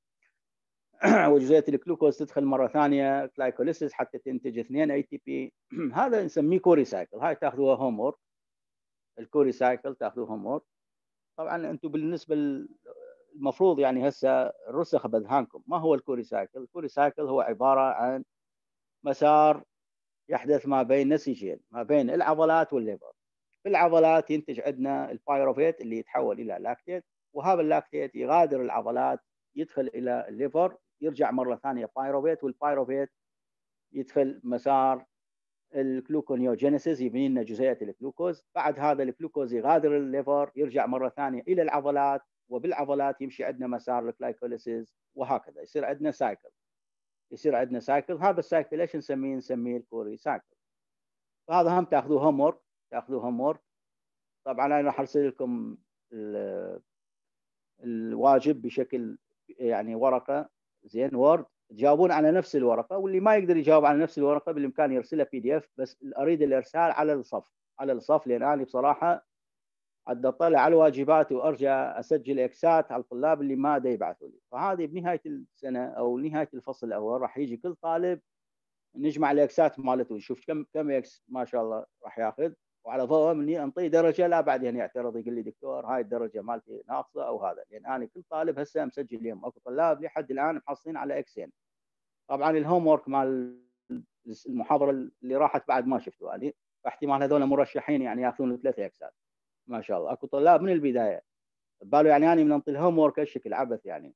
وجزيئه الجلوكوز تدخل مرة ثانية glycolysis حتى تنتج اثنين ATP هذا نسميه Cori cycle هاي تاخذوها homework ال Cori cycle تاخذوها homework طبعا أنتم بالنسبة المفروض يعني هسه رسخ باذهانكم ما هو ال Cori cycle؟ ال Cori cycle هو عبارة عن مسار يحدث ما بين نسيجين ما بين العضلات وال liver. في العضلات ينتج عندنا البايروفيت اللي يتحول إلى لاكتيت وهذا اللاكتيت يغادر العضلات يدخل إلى ال liver يرجع مرة ثانية. بايروفيت والبايروفيت يدخل مسار ال gluconeogenesis يبني لنا جزيئة الجلوكوز بعد هذا الجلوكوز يغادر ال liver يرجع مرة ثانية إلى العضلات وبالعضلات يمشي عندنا مسار ال glycolysis وهكذا. يصير عندنا cycle يصير عندنا cycle هذا ال cycle إيش نسميه؟ نسميه ال Cori cycle فهذا هم تاخذوه homework تاخذوه homework طبعا أنا راح أرسل لكم ال- الواجب بشكل يعني ورقة. زين Word تجاوبون على نفس الورقة واللي ما يقدر يجاوب على نفس الورقة بالإمكان يرسلها PDF بس أريد الإرسال على الصف على الصف لأن أنا بصراحة عد أطلع على الواجبات وأرجع أسجل إكسات على الطلاب اللي ما دا يبعثوا لي. فهذه بنهاية السنة أو نهاية الفصل الأول راح يجي كل طالب نجمع الإكسات مالته ونشوف كم كم X ما شاء الله راح ياخذ. وعلى ضوئه أني أنطيه درجة لا بعدين يعترض يقول لي دكتور هاي الدرجة مالتي ناقصة أو هذا. لأن أنا كل طالب هسه مسجل لهم أكو طلاب لحد الآن محصلين على إكسين. طبعا ال homework مال المحاضرة اللي راحت بعد ما شفتوا يعني فاحتمال هذول مرشحين يعني يأخذون ثلاثة إكسات. ما شاء الله. أكو طلاب من البداية. بلوا يعني أنا من أنطي ال homework هالشكل عبث يعني.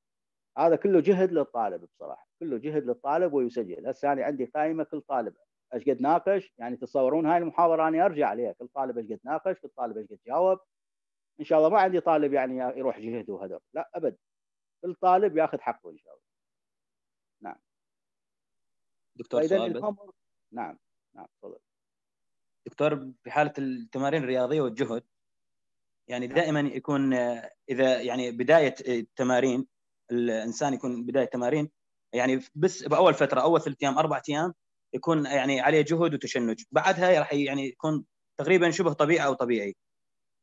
هذا كله جهد للطالب بصراحة. كله جهد للطالب ويسجل. هسه أنا عندي قائمة كل طالب إيش قد ناقش؟ يعني تصورون هاي المحاضرة أنا أرجع عليها كل طالب إيش قد ناقش كل طالب إيش قد جاوب. إن شاء الله ما عندي طالب يعني يروح جهد وهدر لا أبد. كل طالب ياخذ حقه إن شاء الله. دكتور فإذا سؤال نعم نعم تفضل. دكتور في حالة التمارين الرياضية والجهد يعني دائما يكون إذا يعني بداية التمارين الإنسان يكون بداية تمارين يعني بس بأول فترة أول ثلاث أيام أربع أيام يكون يعني عليه جهد وتشنج. بعدها راح يعني يكون تقريبا شبه طبيعي أو طبيعي.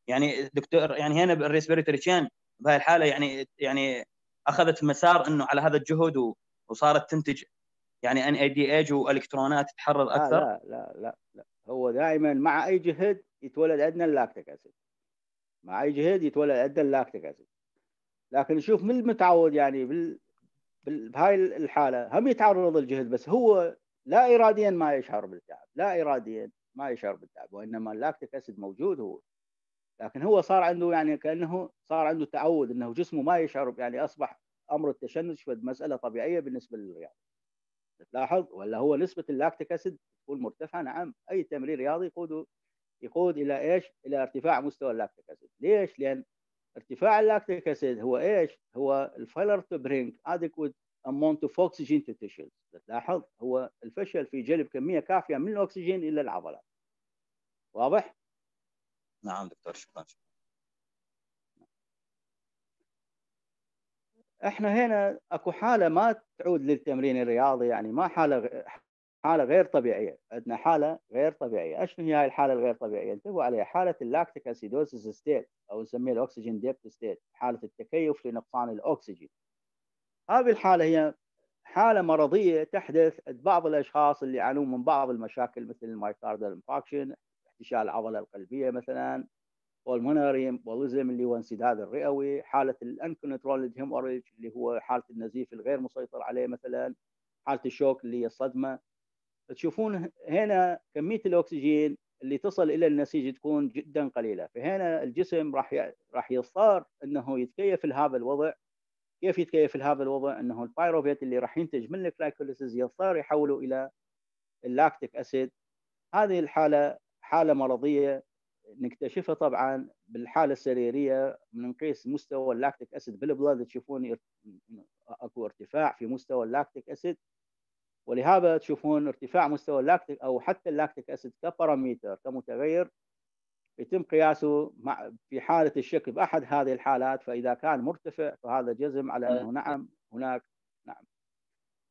يعني دكتور يعني هنا بال respiratory chain بهاي الحالة يعني يعني أخذت مسار إنه على هذا الجهد وصارت تنتج يعني NADH وإلكترونات تتحرر لا أكثر. لا لا لا لا. هو دائما مع أي جهد يتولد عندنا ال lactic acid. مع أي جهد يتولد عندنا ال lactic acid. لكن شوف من المتعود يعني بال... بهاي الحالة هم يتعرض للجهد بس هو لا اراديا ما يشعر بالتعب لا اراديا ما يشعر بالتعب وإنما ال lactic acid موجود هو لكن هو صار عنده يعني كأنه صار عنده تعود إنه جسمه ما يشعر يعني أصبح أمر التشنج فد مسألة طبيعية بالنسبة للرياضة تلاحظ ولا هو نسبة ال lactic acid تكون مرتفعة نعم أي تمرين رياضي يقود يقود إلى إيش؟ إلى ارتفاع مستوى ال lactic acid، ليش؟ لأن ارتفاع ال lactic acid هو إيش؟ هو ال failure to bring adequate amount of oxygen to tissues، تلاحظ هو الفشل في جلب كمية كافية من الأكسجين إلى العضلات. واضح؟ نعم دكتور شكرا إحنا هنا أكو حالة ما تعود للتمرين الرياضي يعني ما حالة حالة غير طبيعية، عندنا حالة غير طبيعية، أشنو هي هاي الحالة الغير طبيعية؟ انتبهوا عليها حالة ال lactic acidosis state أو نسميها ال oxygen debt state، حالة التكيف لنقصان الأكسجين. هذه الحالة هي حالة مرضية تحدث بعض الأشخاص اللي يعانون من بعض المشاكل مثل ال myocardial infarction، احتشاء العضله القلبية مثلا، pulmonary embolism اللي هو انسداد الرئوي، حالة ال uncontrolled hemorrhage اللي هو حالة النزيف الغير مسيطر عليه مثلا، حالة ال shock اللي هي الصدمة. تشوفون هنا كمية الأكسجين اللي تصل إلى النسيج تكون جدا قليلة، فهنا الجسم راح. راح يضطر إنه يتكيف لهذا الوضع. كيف يتكيف لهذا الوضع؟ إنه ال pyruvate اللي راح ينتج من ال glycolysis يضطر يحوله إلى ال lactic acid. هذه الحالة حالة مرضية نكتشفها طبعا بالحالة السريرية بنقيس مستوى ال lactic acid بال blood تشوفون أكو ارتفاع في مستوى ال lactic acid ولهذا تشوفون ارتفاع مستوى اللاكتيك أو حتى ال lactic acid ك parameter كمتغير يتم قياسه مع في حالة الشك بأحد هذه الحالات فإذا كان مرتفع فهذا جزم على أنه نعم هناك نعم.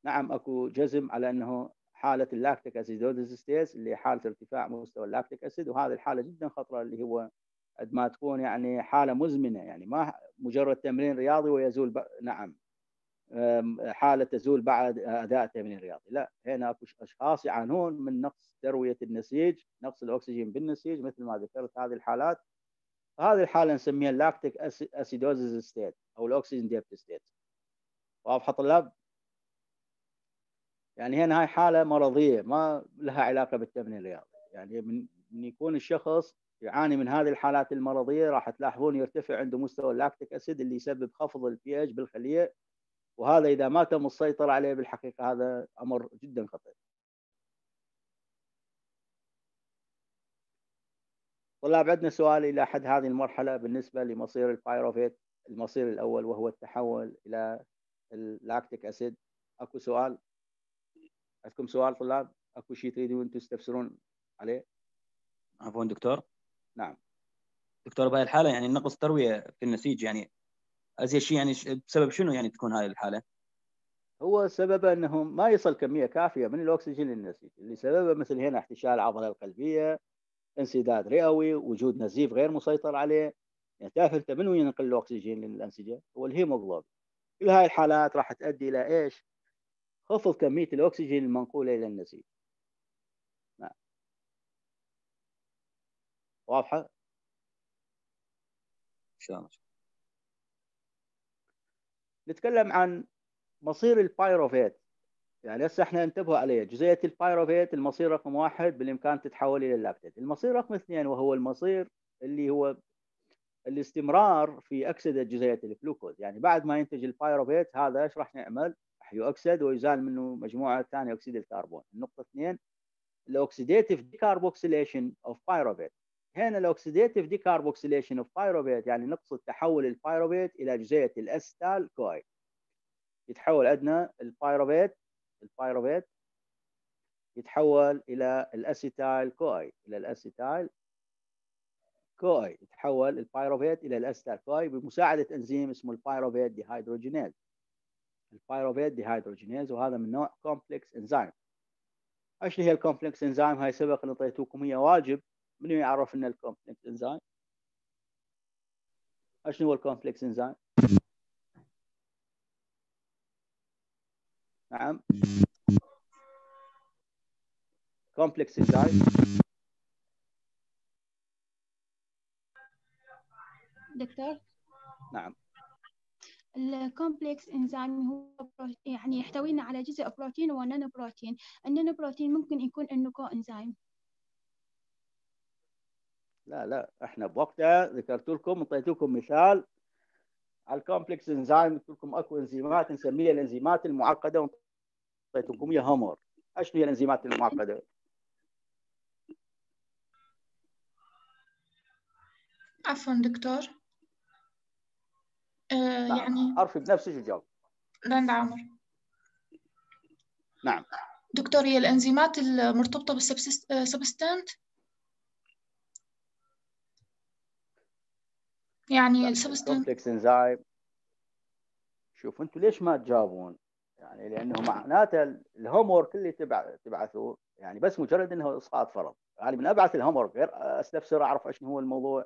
نعم أكو جزم على أنه حالة ال lactic acidosis state اللي حالة ارتفاع مستوى ال lactic acid وهذه الحالة جدا خطرة اللي هو قد ما تكون يعني حالة مزمنة يعني ما مجرد تمرين رياضي ويزول ب... نعم. حالة تزول بعد أداء التمرين الرياضي. لا هنا أكو أشخاص يعانون من نقص تروية النسيج نقص الأكسجين بالنسيج مثل ما ذكرت هذه الحالات. هذه الحالة نسميها ال lactic acidosis state أو ال oxygen debt state. واضحة طلاب؟ يعني هنا هاي حالة مرضية ما لها علاقة بالتمرين الرياضي. يعني من يكون الشخص يعاني من هذه الحالات المرضية راح تلاحظون يرتفع عنده مستوى ال lactic acid اللي يسبب خفض البي اتش بالخلية وهذا إذا ما تم السيطره عليه بالحقيقة هذا أمر جدا خطير. طلاب عندنا سؤال إلى حد هذه المرحلة بالنسبة لمصير ال pyruvate المصير الأول وهو التحول إلى ال lactic acid. أكو سؤال؟ عندكم سؤال طلاب؟ أكو شيء تريدون تستفسرون عليه؟ عفوا دكتور. نعم. دكتور بهاي الحالة يعني نقص تروية في النسيج يعني ازيد شيء يعني بسبب شنو يعني تكون هاي الحالة؟ هو سببه أنه ما يصل كمية كافية من الأكسجين للنسيج اللي سببه مثل هنا احتشاء العضله القلبية انسداد رئوي وجود نزيف غير مسيطر عليه. يعني تعرف أنت من وين ينقل الأكسجين للأنسجة؟ هو الهيموغلوبين. كل هاي الحالات راح تؤدي إلى إيش؟ خفض كمية الأكسجين المنقولة إلى النسيج. نعم. واضحة؟ إن شاء الله. نتكلم عن مصير ال pyruvate يعني هسه إحنا انتبهوا عليه. جزيئة ال pyruvate المصير رقم واحد بالإمكان تتحول إلى ال lactate المصير رقم اثنين وهو المصير اللي هو الاستمرار في أكسدة جزيئة الجلوكوز يعني بعد ما ينتج ال pyruvate هذا إيش راح نعمل؟ راح يؤكسد ويزال منه مجموعة ثانية أكسيد الكربون. النقطة اثنين ال oxidative decarboxylation of pyruvate هنا ال oxidative decarboxylation of pyruvate يعني نقصد تحول ال pyruvate إلى جزيئة ال acetyl CoA يتحول عندنا ال pyruvate ال pyruvate يتحول إلى ال acetyl CoA إلى ال acetyl CoA يتحول ال pyruvate إلى ال acetyl CoA بمساعدة أنزيم اسمه ال pyruvate dehydrogenase ال pyruvate dehydrogenase وهذا من نوع complex enzyme إيش هي ال complex enzyme هاي سبق اللي اعطيتوكم هي واجب منو يعرف لنا ال complex enzyme إيش هو ال complex enzyme نعم. complex enzyme دكتور؟ نعم. ال complex enzyme هو يعني يحتوينا على جزء protein و non-protein. ال non-protein ممكن يكون انه coenzyme لا لا إحنا بوقتها ذكرت لكم اعطيت لكم مثال على ال complex enzyme قلت لكم أكو إنزيمات نسميها الإنزيمات المعقدة واعطيت لكم إياها homework. إيش هي الإنزيمات المعقدة؟ عفوا دكتور. آه نعم يعني عرفي بنفسك وجاوب رند عمر. نعم. دكتور هي الإنزيمات المرتبطة بال substrate يعني السبستانت ال complex enzyme شوف أنتم ليش ما تجاوبون؟ يعني لأنه معناته ال homework اللي تبع تبعثوه يعني بس مجرد إنه اسقاط فرض. يعني من أبعث ال homework غير استفسر أعرف إيش هو الموضوع.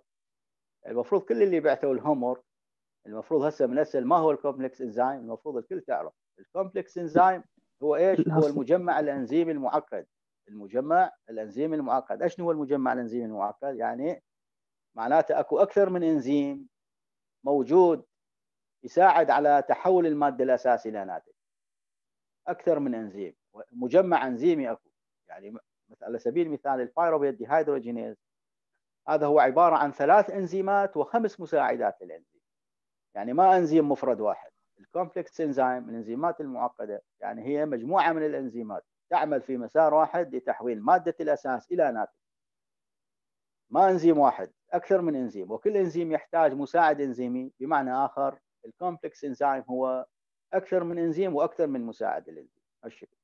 المفروض كل اللي بعثوا ال homework المفروض هسه بنسال ما هو ال complex enzyme المفروض الكل تعرف. ال complex enzyme هو إيش؟ هو المجمع الانزيمي المعقد. المجمع الانزيمي المعقد. إيش هو المجمع الانزيمي المعقد؟ يعني معناته اكو أكثر من انزيم موجود يساعد على تحول المادة الأساسي إلى ناتج. أكثر من انزيم مجمع انزيمي أكو. يعني على سبيل المثال ال pyruvate dehydrogenase هذا هو عبارة عن ثلاث انزيمات وخمس مساعدات للانزيم. يعني ما انزيم مفرد واحد. ال complex enzyme الانزيمات المعقدة. يعني هي مجموعة من الانزيمات تعمل في مسار واحد لتحويل مادة الأساس إلى ناتج. ما انزيم واحد. أكثر من إنزيم وكل إنزيم يحتاج مساعد إنزيمي بمعنى آخر ال complex enzyme هو أكثر من إنزيم وأكثر من مساعد الانزيم هالشكل.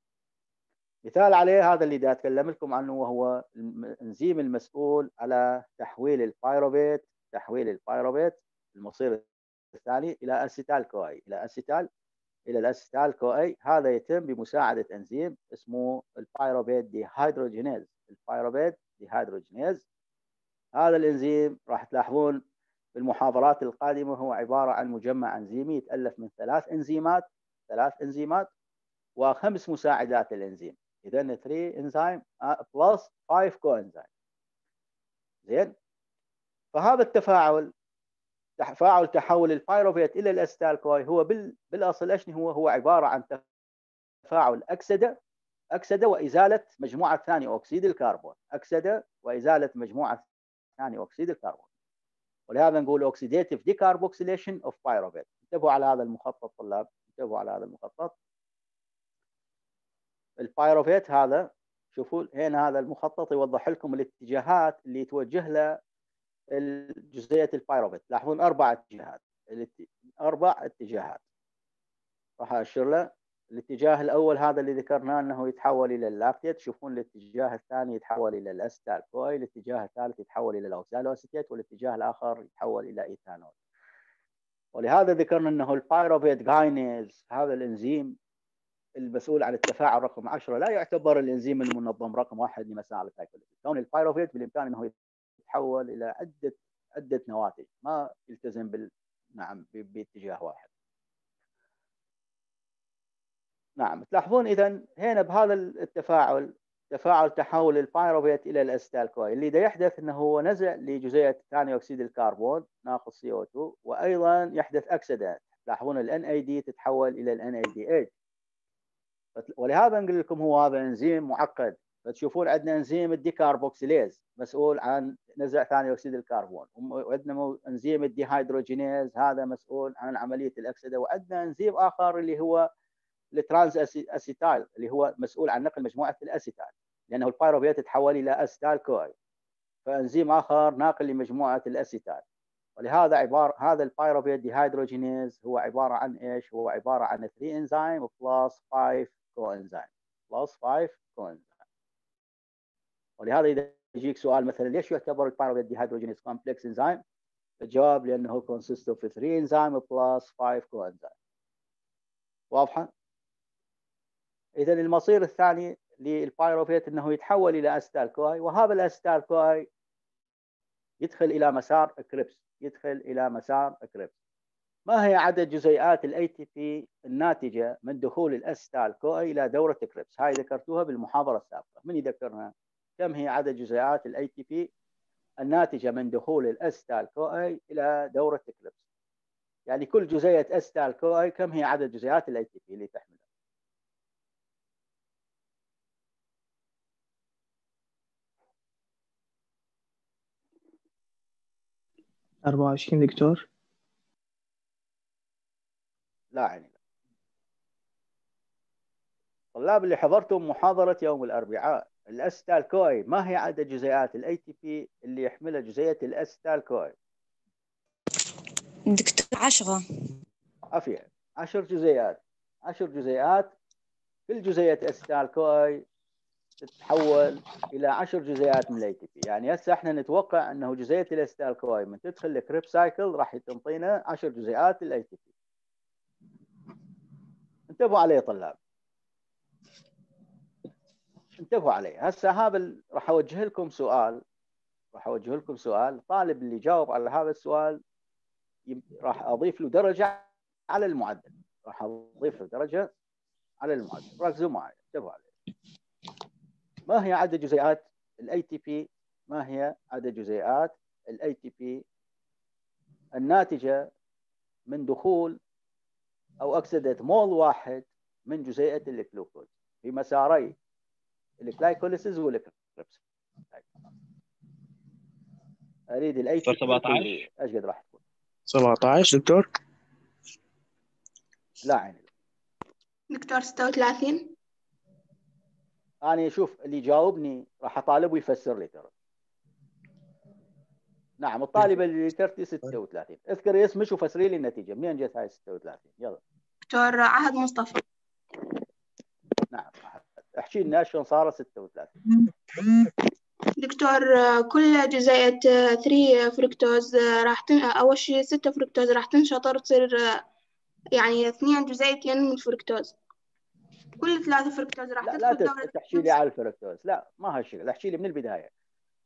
مثال عليه هذا اللي دا أتكلم لكم عنه وهو الانزيم المسؤول على تحويل ال pyruvate تحويل ال pyruvate المصير الثاني إلى acetyl-CoA إلى acetyl إلى ال acetyl-CoA هذا يتم بمساعدة إنزيم اسمه ال pyruvate dehydrogenase. ال pyruvate dehydrogenase هذا الإنزيم راح تلاحظون في المحاضرات القادمة هو عبارة عن مجمع إنزيمي يتألف من ثلاث إنزيمات ثلاث إنزيمات وخمس مساعدات للإنزيم. اذا 3 enzyme plus 5 coenzyme زين؟ فهذا التفاعل تفاعل تحول ال pyruvate إلى ال acetyl-CoA هو بال... بالأصل إيش هو؟ هو عبارة عن تفاعل أكسدة أكسدة وإزالة مجموعة ثانية أكسيد الكربون. أكسدة وإزالة مجموعة ثاني اكسيد الكربون ولهذا نقول oxidative decarboxylation of pyruvate انتبهوا على هذا المخطط طلاب. انتبهوا على هذا المخطط. ال pyruvate هذا شوفوا هنا هذا المخطط يوضح لكم الاتجاهات اللي يتوجه له جزئيه ال pyruvate تلاحظون أربع اتجاهات. أربع اتجاهات. راح اشير له. الاتجاه الأول هذا اللي ذكرناه أنه يتحول إلى ال lactate تشوفون الاتجاه الثاني يتحول إلى ال acetyl-CoA الاتجاه الثالث يتحول إلى ال oxaloacetate والاتجاه الآخر يتحول إلى إيثانول. ولهذا ذكرنا أنه ال pyruvate kinase هذا الإنزيم المسؤول عن التفاعل رقم 10 لا يعتبر الإنزيم المنظم رقم واحد لمسار ال glycolysis كون ال pyruvate بالإمكان أنه يتحول إلى عدة عدة نواتج ما يلتزم بال نعم باتجاه واحد. نعم. تلاحظون اذا هنا بهذا التفاعل تفاعل تحول ال pyruvate إلى ال acetyl-CoA اللي دا يحدث إنه هو نزع لجزيئة ثاني أكسيد الكربون ناقص CO2 وأيضا يحدث اكسده تلاحظون اي دي تتحول إلى دي اتش ولهذا نقول لكم هو هذا إنزيم معقد. فتشوفون عندنا إنزيم ال decarboxylase مسؤول عن نزع ثاني أكسيد الكربون. وعندنا إنزيم ال dehydrogenase هذا مسؤول عن عملية الأكسدة. وعندنا إنزيم آخر اللي هو ال transacetyl اللي هو مسؤول عن نقل مجموعة ال acetyl لأنه ال pyruvate تحول إلى acetyl-CoA فإنزيم آخر ناقل لمجموعة ال acetyl ولهذا عبارة هذا ال pyruvate dehydrogenase هو عبارة عن إيش؟ هو عبارة عن 3 enzyme plus 5 coenzyme plus 5 coenzyme ولهذا إذا يجيك سؤال مثلا ليش يعتبر ال pyruvate dehydrogenase complex enzyme؟ الجواب لأنه consist of 3 enzyme plus 5 coenzyme واضحة؟ إذا المصير الثاني لل pyruvate إنه يتحول إلى acetyl-CoA وهذا ال acetyl-CoA يدخل إلى مسار كريبس يدخل إلى مسار كريبس ما هي عدد جزيئات ال ATP الناتجة من دخول ال acetyl-CoA إلى دورة كريبس هاي ذكرتوها بالمحاضرة السابقة. من يذكرها؟ كم هي عدد جزيئات ال ATP الناتجة من دخول ال acetyl-CoA إلى دورة كريبس يعني كل جزيئة acetyl-CoA كم هي عدد جزيئات ال ATP اللي تحمل؟ 24 دكتور؟ لا يعني. طلاب اللي حضرتم محاضرة يوم الأربعاء. ال acetyl-CoA ما هي عدد جزيئات ال ATP اللي يحملها جزيئة ال acetyl-CoA؟ دكتور عشرة. عفية. عشر جزيئات. عشر جزيئات. كل جزيئة acetyl-CoA تتحول إلى عشر جزيئات من ال ATP يعني هسه إحنا نتوقع أنه جزيئة ال acetyl-CoA من تدخل ال Krebs cycle راح تنطينا عشر جزيئات ال ATP انتبهوا عليه طلاب. انتبهوا عليه هسه هذا راح أوجه لكم سؤال. راح أوجه لكم سؤال. الطالب اللي جاوب على هذا السؤال راح أضيف له درجة على المعدل. راح أضيف له درجة على المعدل. ركزوا معي. انتبهوا عليه ما هي عدد جزيئات ال ATP ما هي عدد جزيئات ال ATP الناتجة من دخول أو اكسده مول واحد من جزيئة الجلوكوز في مساري ال glycolysis وال Krebs أريد ال ATP دكتور 17. إيش قد راح تكون 17 دكتور؟ لا عيني. دكتور ستة وثلاثين؟ أنا شوف اللي يجاوبني راح اطالبه يفسر لي ترى. نعم الطالبه اللي ترتي 36 اذكري اسمك وفسري لي النتيجة. منين جت هاي 36 يلا. دكتور عهد مصطفى. نعم احكي لنا شلون صارت 36 دكتور كل جزيئة 3 فركتوز راح تن... أول شي 6 فركتوز راح تنشطر تصير يعني اثنين جزيئتين من الفركتوز كل ثلاثة فركتوز راح لا لا تدخل تس- دورة تحكي لي على الفركتوز لا ما هالشيء احكي لي من البداية.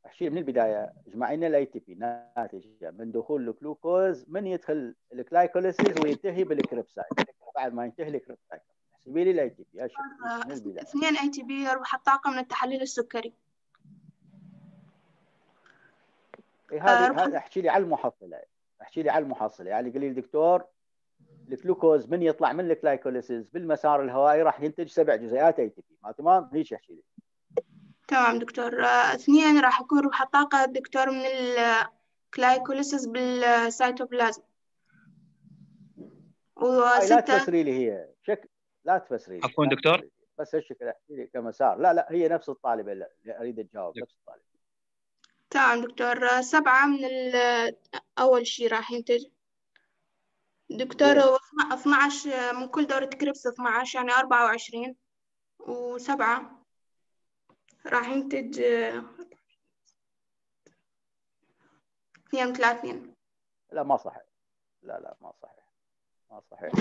احكي لي من البداية. اجمعي لنا ال ATP ناتج من دخول الجلوكوز من يدخل ال glycolysis وينتهي بال Krebs cycle. بعد ما ينتهي ال Krebs cycle. احسبي لي ال ATP من البداية. اثنين ATP يربح الطاقة من التحليل السكري. إيه آه، احكي لي على المحصلة. احكي لي على المحصلة. يعني قولي لي دكتور الجلوكوز من يطلع من ال glycolysis بالمسار الهوائي راح ينتج سبع جزيئات ATP ما تمام هيك احكي لي تمام دكتور. آه، اثنين راح يكون ربح الطاقة دكتور من ال glycolysis بالسيتوبلازم. هاي لا وستة تفسري لي هي. شكل لا تفسري لي. عفوا لا دكتور. بس هالشكل أحكي لي كمسار. لا لا هي نفس الطالبة اللي أريد تجاوب نفس الطالبة. تمام دكتور. آه، سبعة من ال- أول شي راح ينتج. دكتور زين. هو 12 من كل دورة كريبس 12 يعني 24 وسبعة راح ينتج آه، 32 لا ما صحيح لا لا ما صحيح ما صحيح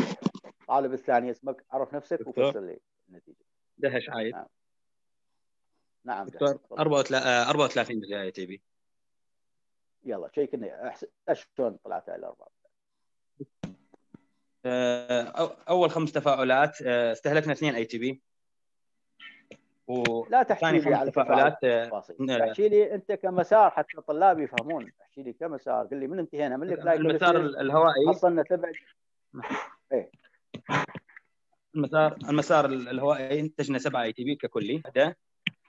طالب الثاني اسمك عرف نفسك. وفسر لي النتيجة دهش عايد نعم. نعم دكتور جاهز. تفضل. 34 جزء ATP يلا احسب لنا شلون طلعت على الاربعه آه، أو- أول خمس تفاعلات آه، استهلكنا اثنين ATP لا تحكي لي على تفاعلات آه، تفاصيل آه، احكي لي انت كمسار حتى الطلاب يفهمون. احكي لي كمسار قل لي من انتهينا من المسار الهوائي. حصلنا سبع المسار المسار الهوائي انتجنا سبعة اي تي بي ككلي.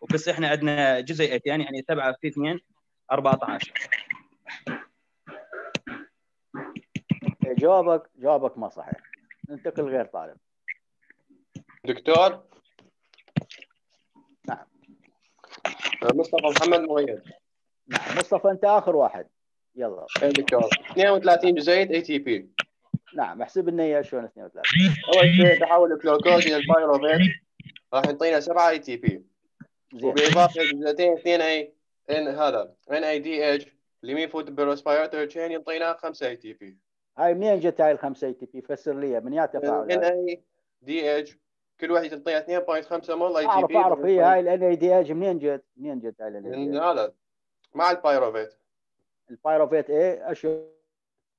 وبس إحنا عندنا جزيئتين يعني سبعه في اثنين 14 إيه، جوابك جوابك ما صحيح. ننتقل غير طالب دكتور؟ نعم. مصطفى محمد مؤيد نعم مصطفى أنت آخر واحد. يلا. اي دكتور. 32 جزيء ATP نعم احسب لنا اياه شلون 32 أول شيء تحول الجلوكوز إلى ال pyruvate. راح يعطينا 7 ATP وبإضافة جزئتين 2 اي إن هذا. ان اي دي اتش اللي مين فوت بالريسبيراتوري تشين يعطينا 5 ATP هاي منين جت هاي الخمسة ATP فسر لي من يا تفاعل N؟ ADH كل واحد تعطينا 2.5 مول ATP أعرف هي هاي ال NADH منين جت؟ منين جت هاي ال NADH مع ال pyruvate ال pyruvate إيه أشو؟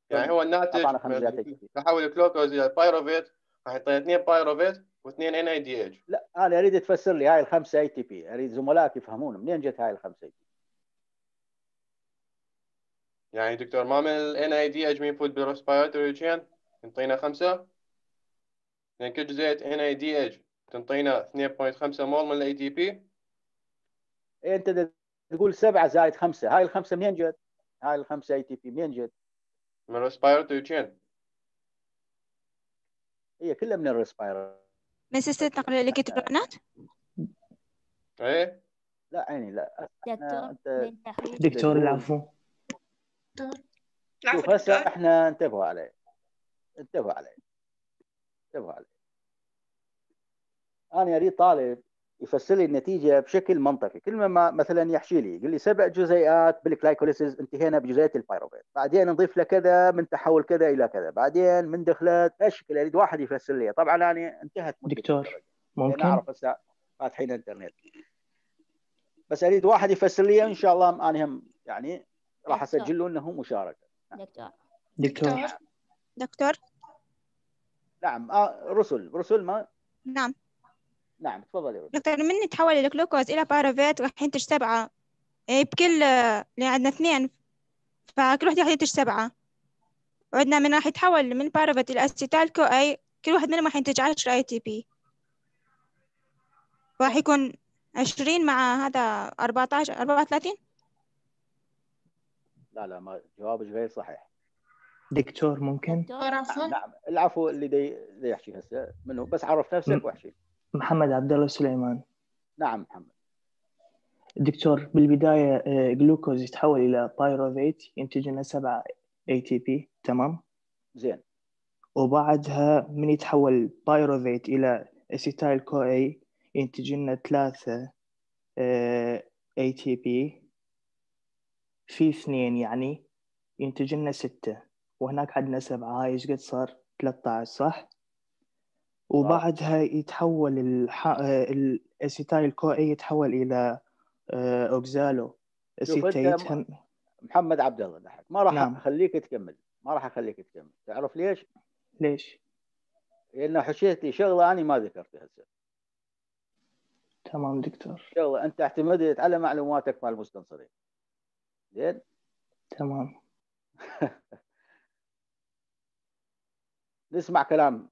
يعني هو الناتج اي بي تحول الجلوكوز إلى ال pyruvate راح يعطينا 2 pyruvate و2 NADH لا أنا أريد تفسر لي هاي الخمسة ATP أريد زملائك يفهمون منين جت هاي الخمسة AT يعني دكتور ما من ال NADH من تفوت بال respiratory chain يعطينا خمسة. يعني كل جزيئة NADH تنطينا 2.5 مول من ال ATP إيه أنت تقول سبعة زائد خمسة. هاي الخمسة منين جت؟ هاي الخمسة ATP منين جت؟ من ال respiratory chain هي كلها من ال respire من سلسلة نقل الإلكترونات إيه؟ لا عيني لا. دكتور تحويل دكتور شوف هسه إحنا انتبهوا عليه. انتبهوا عليه. انتبهوا عليه. أنا أريد طالب يفسر لي النتيجة بشكل منطقي. كل ما مثلا يحكي لي يقول لي سبع جزيئات بال glycolysis انتهينا بجزيئة ال pyruvate بعدين نضيف له كذا من تحول كذا إلى كذا. بعدين من دخلت اشكال أريد واحد يفسر لي. طبعا أنا انتهت دكتور. ممكن؟ أنا أعرف هسه فاتحين إنترنت. بس أريد واحد يفسر لي إن شاء الله أنا هم يعني راح. اسجل له إنه مشاركة. دكتور. دكتور. دكتور. نعم آه رسل رسل ما؟ نعم. نعم تفضلي رسل دكتور من يتحول الجلوكوز إلى pyruvate راح ينتج سبعة إيه بكل اللي عندنا اثنين. فكل واحد راح ينتج سبعة وعندنا من راح يتحول من pyruvate إلى acetyl CoA كل واحد منهم راح ينتج 10 ATP. راح يكون عشرين مع هذا أربعتاشر أربعة وثلاثين؟ لا لا ما جوابك غير صحيح. دكتور ممكن؟ دكتور عفوا نعم العفو اللي دي, دي يحكي هسه منه. بس عرف نفسك وأحكي. محمد عبد الله سليمان. نعم محمد. دكتور بالبداية آه، جلوكوز يتحول إلى pyruvate ينتج لنا 7 ATP تمام؟ زين. وبعدها من يتحول pyruvate إلى acetyl CoA ينتج لنا 3 ATP في اثنين يعني ينتج لنا 6 وهناك عندنا 7 هاي إيش قد صار 13 صح؟ وبعدها يتحول الح... ال acetyl CoA يتحول إلى آه، oxalo acetate. محمد عبد الله ضحك ما راح نعم. أخليك تكمل ما راح أخليك تكمل تعرف ليش؟ ليش؟ لأنه حكيت لي شغلة أنا ما ذكرتها هسه تمام دكتور شغلة أنت اعتمدت على معلوماتك مال المستنصرين زين؟ تمام. نسمع كلام.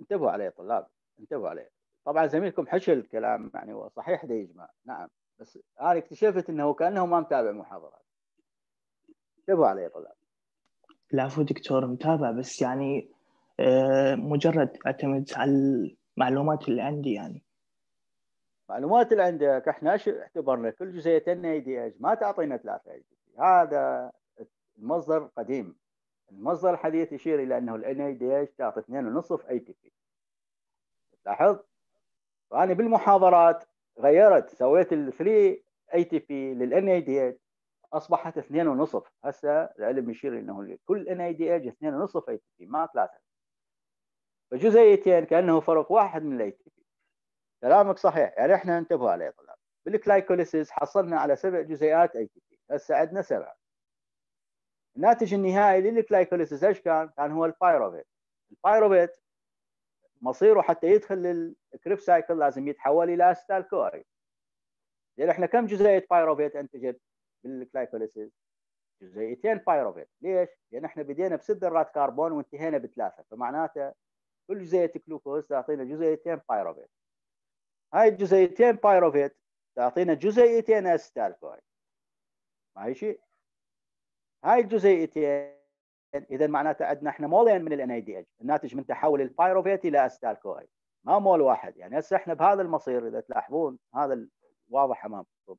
انتبهوا عليه طلاب انتبهوا عليه. طبعا زميلكم حشى الكلام يعني هو صحيح ده يجمع نعم بس أنا اكتشفت إنه كأنه ما متابع محاضرات. انتبهوا عليه طلاب. العفو دكتور متابع بس يعني آه، مجرد أعتمد على المعلومات اللي عندي يعني. المعلومات اللي عندك إحنا اعتبرنا كل جزئيتين NADH ما تعطينا ثلاثة ATP هذا المصدر قديم. المصدر الحديث يشير إلى أنه ال NADH تعطي 2.5 ATP لاحظ فانا بالمحاضرات غيرت سويت ال 3 ATP لل NADH أصبحت 2.5 هسه العلم يشير أنه كل NADH 2.5 ATP ما ثلاثة. فجزيئتين كأنه فرق واحد من ال ATP كلامك صحيح. يعني إحنا انتبهوا عليه طلاب بال glycolysis حصلنا على سبع جزيئات ATP هسه عندنا سبعة. الناتج النهائي لل glycolysis إيش كان؟ كان هو ال pyruvate. ال pyruvate مصيره حتى يدخل لل Krebs cycle لازم يتحول إلى acetyl CoA يعني إحنا كم جزيئة pyruvate أنتجت بال glycolysis؟ جزيئتين pyruvate. ليش؟ لأن إحنا بدينا بست ذرات كربون وانتهينا بثلاثة. فمعناته كل جزيئة جلوكوز تعطينا جزيئتين pyruvate. هاي الجزيئتين بايروفيت. تعطينا جزيئتين acetyl CoA ما هي شيء هاي الجزيئتين اذا معناته عندنا إحنا مولين من ال NADH الناتج من تحول ال pyruvate إلى acetyl CoA ما مول واحد. يعني هسه إحنا بهذا المصير إذا تلاحظون هذا واضح أمامكم.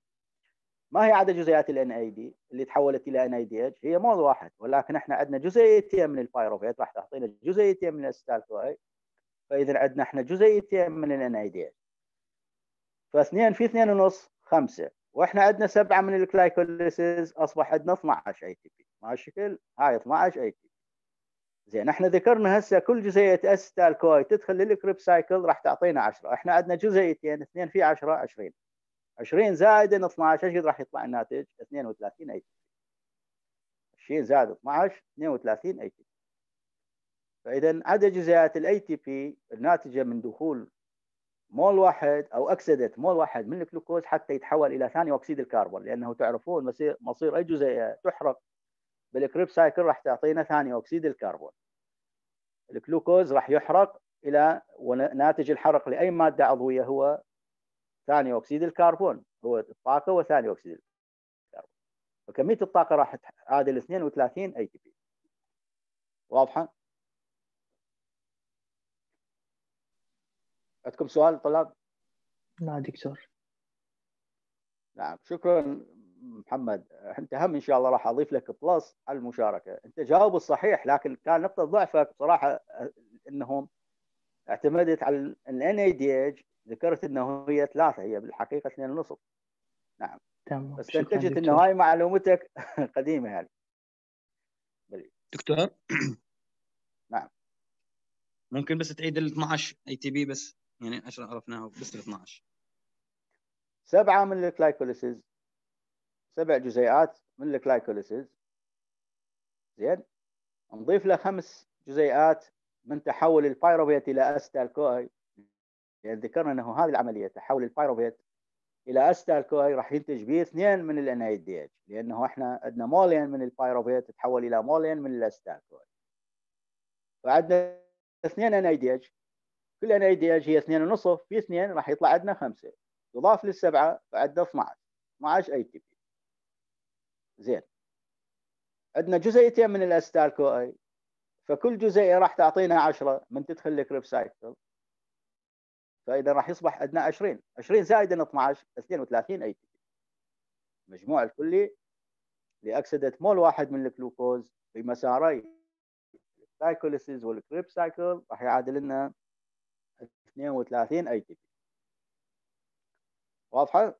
ما هي عدد جزيئات ال NAD اللي تحولت إلى NADH هي مول واحد. ولكن إحنا عندنا جزيئتين من ال pyruvate راح تعطينا جزيئتين من ال acetyl CoA فاذا عندنا إحنا جزيئتين من ال NADH فاثنين في اثنين ونص خمسة. وإحنا عندنا سبعة من ال glycolysis أصبح عندنا 12 ATP. الشكل هاي 12 ATP. زين إحنا ذكرنا هسه كل جزيئة acetyl CoA تدخل لل Krebs cycle راح تعطينا 10 إحنا عندنا جزيئتين اثنين في 10 20 20 زائد 12 إيش راح يطلع الناتج؟ 32 ATP. 20 زائد 12 32 ATP. فإذا عدد جزيئات ال ATP الناتجة من دخول مول واحد أو اكسده مول واحد من الجلوكوز حتى يتحول إلى ثاني أكسيد الكربون لأنه تعرفون مصير مصير أي جزيئة تحرق بال Krebs cycle راح تعطينا ثاني أكسيد الكربون. الجلوكوز راح يحرق إلى وناتج الحرق لأي مادة عضوية هو ثاني أكسيد الكربون هو الطاقة وثاني أكسيد الكربون. فكمية الطاقة راح تعادل 32 ATP واضحة؟ عندكم سؤال طلاب؟ لا دكتور. نعم شكرا محمد. انت هم إن شاء الله راح أضيف لك plus على المشاركة. أنت جاوب الصحيح لكن كان نقطة ضعفك بصراحة إنهم اعتمدت على NADH ذكرت إنه هي ثلاثة هي بالحقيقة اثنين ونصف. نعم. تمام بس دكتور. إنه هاي معلومتك قديمة يعني. دكتور؟ نعم. ممكن بس تعيد ال 12 ATP بس. يعني عشان عرفناه بس ال 12 سبعة من ال glycolysis. سبع جزيئات من ال glycolysis. زين؟ نضيف له خمس جزيئات من تحول ال pyruvate إلى acetyl CoA يعني ذكرنا إنه هذه العملية تحول ال pyruvate إلى acetyl CoA راح ينتج به اثنين من ال NADH لأنه إحنا عندنا مولين من ال pyruvate تحول إلى مولين من ال acetyl CoA فعندنا اثنين NADH كل NADH هي اثنين ونصف في اثنين راح يطلع عندنا خمسة. تضاف للسبعة فعندنا 12 12 ATP زين. عندنا جزيئتين من ال acetyl CoA فكل جزيئه راح تعطينا 10 من تدخل ال Krebs cycle فإذا راح يصبح عندنا 20 20 زائد 12 32 ATP المجموع الكلي. لأكسدة مول واحد من الجلوكوز في مساري ال glycolysis وال Krebs cycle راح يعادل لنا 32 ATP واضحة؟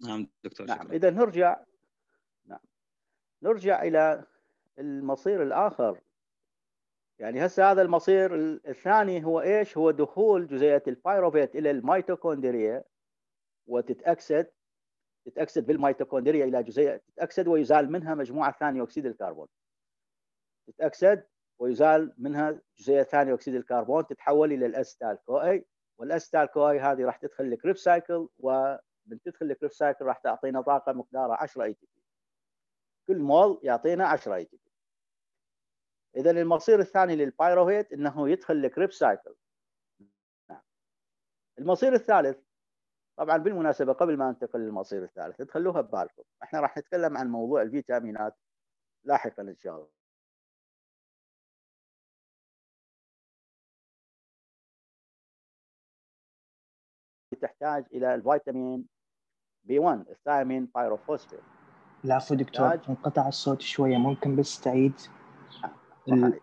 نعم دكتور نعم إذا نرجع نعم. نرجع إلى المصير الآخر. يعني هسه هذا المصير الثاني هو إيش؟ هو دخول جزيئة ال pyruvate إلى الميتوكوندريا وتتأكسد تتأكسد بالميتوكوندريا إلى جزيئة تتأكسد ويزال منها مجموعة ثاني أكسيد الكربون. تتأكسد ويزال منها جزيئة ثاني أكسيد الكربون تتحول إلى ال acetyl CoA وال acetyl CoA هذه راح تدخل ال Krebs cycle ومن تدخل ال Krebs cycle راح تعطينا طاقة مقدارها 10 ATP. كل مول يعطينا 10 ATP. اذا المصير الثاني لل pyruvate إنه يدخل ال Krebs cycle. نعم. المصير الثالث طبعا بالمناسبة قبل ما انتقل للمصير الثالث تخلوها ببالكم. إحنا راح نتكلم عن موضوع الفيتامينات لاحقا إن شاء الله. تحتاج إلى الفيتامين B 1 ال thiamine pyrophosphate. العفو دكتور يحتاج انقطع الصوت شوية ممكن بس تعيد؟ ال-.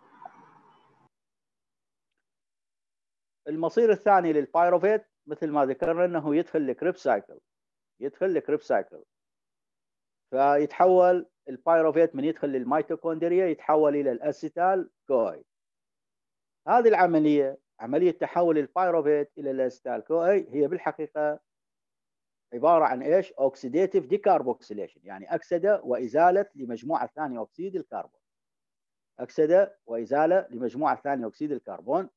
المصير الثاني لل pyruvate مثل ما ذكرنا إنه يدخل ال Krebs cycle. يدخل ال Krebs cycle. فيتحول ال pyruvate من يدخل للميتوكوندريا يتحول إلى ال acetyl CoA. هذه العملية عملية تحول ال pyruvate إلى ال acetyl CoA هي بالحقيقة عبارة عن إيش؟ oxidative decarboxylation يعني أكسدة وإزالة لمجموعة ثاني أكسيد الكربون. أكسدة وإزالة لمجموعة ثاني أكسيد الكربون.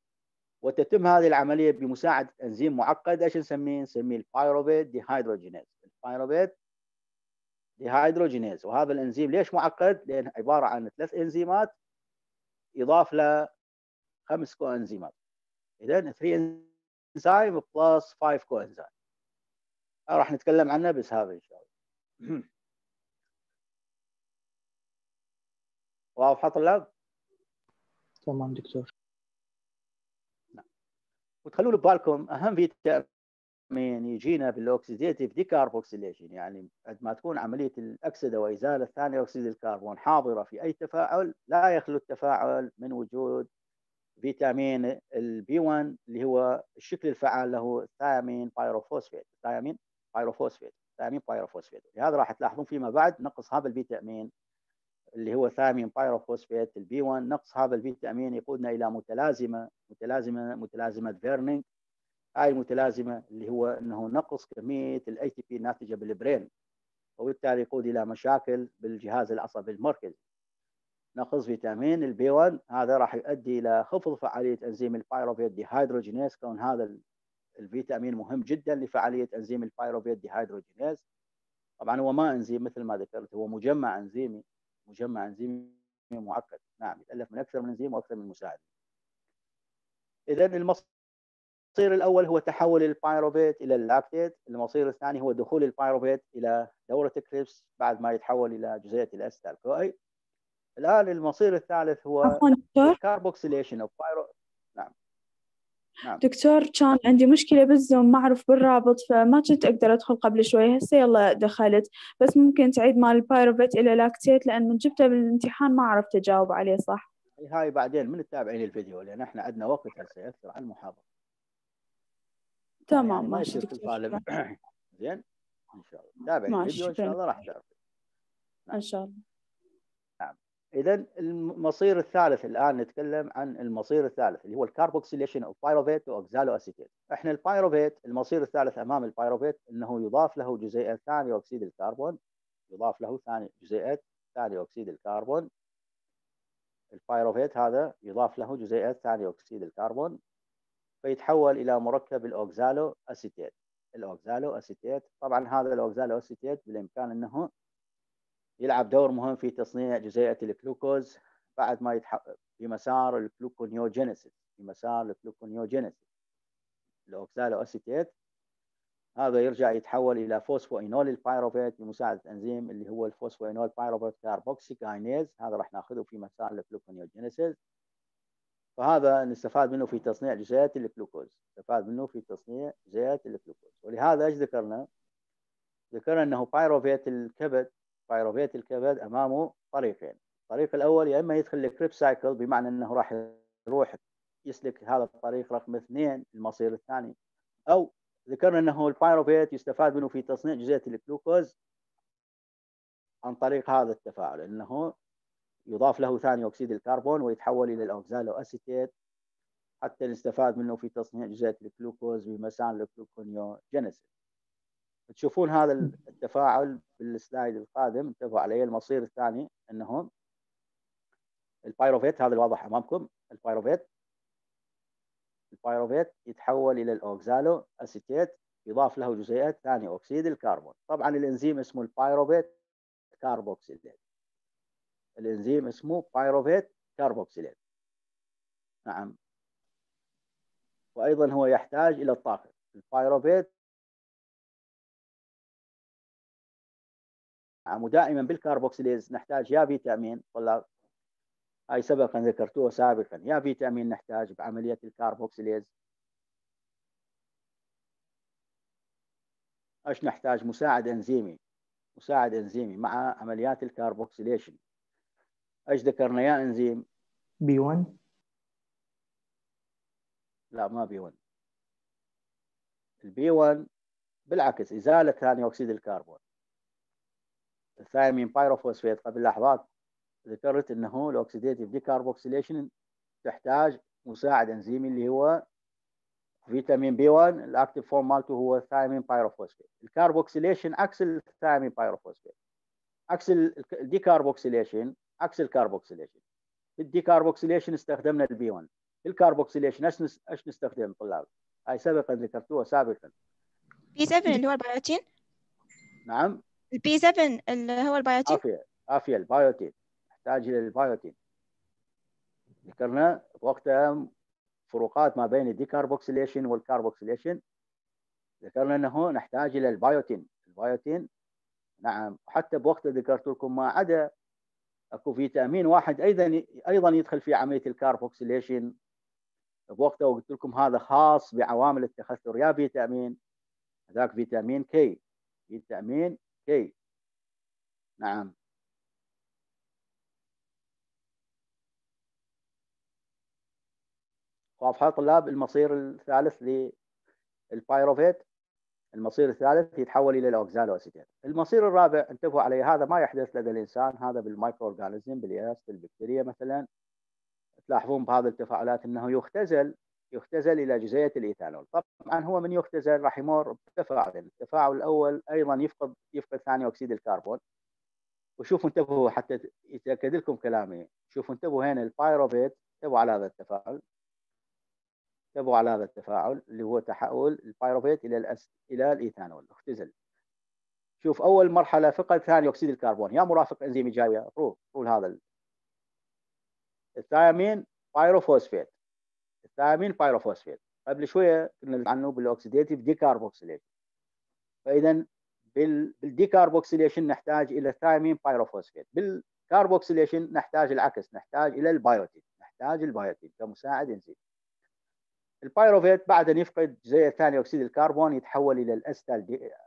وتتم هذه العملية بمساعدة أنزيم معقد. إيش نسميه؟ نسميه ال pyruvate dehydrogenase ال pyruvate dehydrogenase وهذا الأنزيم ليش معقد؟ لأن عبارة عن ثلاث أنزيمات يضاف له خمس co اذا 3 enzyme plus 5 coenzyme راح نتكلم عنه بس هذا إن شاء الله. واضحه طلاب؟ تمام دكتور. وتخلوا ببالكم أهم فيتامين يجينا بال oxidative decarboxylation يعني قد ما تكون عملية الأكسدة وإزالة ثاني أكسيد الكربون حاضرة في أي تفاعل لا يخلو التفاعل من وجود فيتامين ال B 1 اللي هو الشكل الفعال له thiamine pyrophosphate thiamine pyrophosphate thiamine pyrophosphate. لهذا راح تلاحظون فيما بعد نقص هذا الفيتامين اللي هو thiamine pyrophosphate ال B 1 نقص هذا الفيتامين يقودنا إلى متلازمة متلازمة متلازمة فيرنيكه هاي المتلازمة اللي هو إنه نقص كمية ال ATP الناتجه بال brain وبالتالي يقود إلى مشاكل بالجهاز العصبي المركزي. نقص فيتامين ال B 1 هذا راح يؤدي إلى خفض فعالية أنزيم ال pyruvate dehydrogenase كون هذا ال- الفيتامين مهم جدا لفعالية أنزيم ال pyruvate dehydrogenase طبعا هو ما أنزيم مثل ما ذكرت هو مجمع أنزيمي مجمع أنزيمي معقد. نعم يتألف من أكثر من أنزيم وأكثر من مساعد. اذا المصير الأول هو تحول ال pyruvate إلى ال lactate المصير الثاني هو دخول ال pyruvate إلى دورة كريبس بعد ما يتحول إلى جزيئة ال acetyl CoA الآن المصير الثالث هو عفوا دكتور. ال carboxylation of pyru نعم. نعم. دكتور كان عندي مشكلة بالزوم ما أعرف بالرابط فما كنت أقدر أدخل قبل شوي. هسه يلا دخلت. بس ممكن تعيد مال ال pyruvate إلى lactate لأن من جبته بالامتحان ما عرفت أجاوب عليه صح؟ هاي بعدين من تتابعين الفيديو لأن إحنا عندنا وقت هسه ياثر على المحاضرة. تمام يعني ما يصير زين. إن شاء الله. تابع الفيديو إن شاء الله راح تعرف إن شاء الله. إذا المصير الثالث الآن نتكلم عن المصير الثالث اللي هو ال carboxylation of pyruvate و oxaloacetate إحنا ال pyruvate المصير الثالث أمام ال pyruvate إنه يضاف له جزيئات ثاني أكسيد الكربون يضاف له ثاني جزيئات ثاني أكسيد الكربون. ال pyruvate هذا يضاف له جزيئات ثاني أكسيد الكربون فيتحول إلى مركب ال oxaloacetate ال oxaloacetate طبعا هذا ال oxaloacetate بالإمكان إنه يلعب دور مهم في تصنيع جزيئة الجلوكوز بعد ما يتح... في مسار ال gluconeogenesis في مسار ال gluconeogenesis. ال oxaloacetate هذا يرجع يتحول إلى phosphoenol ال pyruvate بمساعدة أنزيم اللي هو ال phosphoenolpyruvate carboxykinase. هذا راح ناخذه في مسار ال gluconeogenesis. فهذا نستفاد منه في تصنيع جزيئات الجلوكوز. نستفاد منه في تصنيع جزيئات الجلوكوز. ولهذا إيش ذكرنا؟ ذكرنا إنه pyruvate الكبد pyruvate الكبد أمامه طريقين. الطريق الأول يا إما يدخل ال Krebs cycle بمعنى إنه راح يروح يسلك هذا الطريق رقم اثنين المصير الثاني. أو ذكرنا إنه ال pyruvate يستفاد منه في تصنيع جزيئه الجلوكوز عن طريق هذا التفاعل إنه يضاف له ثاني أكسيد الكربون ويتحول إلى ال oxaloacetate حتى نستفاد منه في تصنيع جزيئه الجلوكوز بمسار ال gluconeogenesis تشوفون هذا التفاعل بال slide القادم. انتبهوا عليه. المصير الثاني انه ال pyruvate هذا الواضح أمامكم. ال pyruvate ال pyruvate يتحول إلى ال oxaloacetate يضاف له جزيئات ثاني أكسيد الكربون. طبعا الإنزيم اسمه ال pyruvate carboxylase. الإنزيم اسمه pyruvate carboxylase. نعم. وأيضا هو يحتاج إلى الطاقة. ال pyruvate نعم ودائما بال carboxylase نحتاج يا فيتامين طلاب هاي سبقا ذكرتوه سابقا يا فيتامين نحتاج بعملية ال carboxylase. إيش نحتاج؟ مساعد إنزيمي مساعد إنزيمي مع عمليات ال carboxylation. إيش ذكرنا يا إنزيم؟ B 1 لا ما B 1 ال B 1 بالعكس إزالة ثاني أكسيد الكربون. ال thiamine pyrophosphate قبل لحظات ذكرت إنه ال oxidative decarboxylation تحتاج مساعد أنزيمي اللي هو فيتامين B 1 ال active form مالته هو ال thiamine pyrophosphate ال carboxylation عكس ال thiamine pyrophosphate عكس الديكاربوكسيليشن عكس الكاربوكسيليشن. في الديكاربوكسيليشن استخدمنا البي 1 في الكاربوكسيليشن إيش إيش نستخدم طلاب؟ هاي سابقا ذكرتوها سابقا. B 7 اللي هو البيوتين نعم. ال B 7 اللي هو البيوتين؟ عافية عافية البيوتين. نحتاج إلى البيوتين. ذكرنا وقتها فروقات ما بين ال decarboxylation وال carboxylation. ذكرنا إنه نحتاج إلى ال biotin. ال biotin نعم حتى بوقتها ذكرت لكم ما عدا أكو فيتامين واحد أيضا أيضا يدخل في عملية ال carboxylation. بوقتها وقلت لكم هذا خاص بعوامل التخثر يا فيتامين. هذاك فيتامين K فيتامين K نعم. واضحة طلاب المصير الثالث لل pyruvate المصير الثالث يتحول إلى ال oxaloacetate المصير الرابع انتبهوا عليه هذا ما يحدث لدى الإنسان هذا بال microorganism بال yeast بالبكتيريا مثلا. تلاحظون بهذه التفاعلات إنه يختزل يختزل إلى جزيئه الإيثانول. طبعا هو من يختزل راح يمر بتفاعلين التفاعل الأول أيضا يفقد يفقد ثاني أكسيد الكربون. وشوفوا انتبهوا حتى يتأكد لكم كلامي. شوفوا انتبهوا هنا ال pyruvate انتبهوا على هذا التفاعل. انتبهوا على هذا التفاعل اللي هو تحول ال pyruvate إلى الأس... إلى الإيثانول. اختزل. شوف أول مرحلة فقد ثاني أكسيد الكربون. يا مرافق أنزيمي جاية role role هذا ال thiamine pyrophosphate. ال thiamine pyrophosphate قبل شوية كنا عنه بال oxidative decarboxylation فاذا بال decarboxylation نحتاج إلى ال thiamine pyrophosphate بال carboxylation نحتاج العكس نحتاج إلى البايوتين. نحتاج البايوتين كمساعد إنزيم. ال pyruvate بعد أن يفقد جزيء ثاني أكسيد الكربون يتحول إلى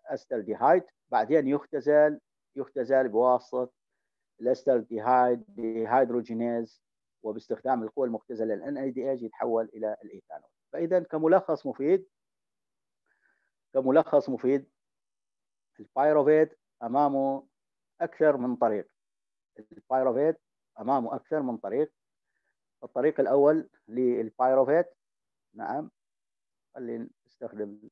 ال acetaldehyde بعدين يختزل يختزل بواسطة ال acetaldehyde dehydrogenase. وباستخدام القوى المختزله ال NADH يتحول إلى الايثانول فاذا كملخص مفيد كملخص مفيد ال pyruvate أمامه أكثر من طريق. ال pyruvate أمامه أكثر من طريق. الطريق الأول لل pyruvate نعم خلينا نستخدم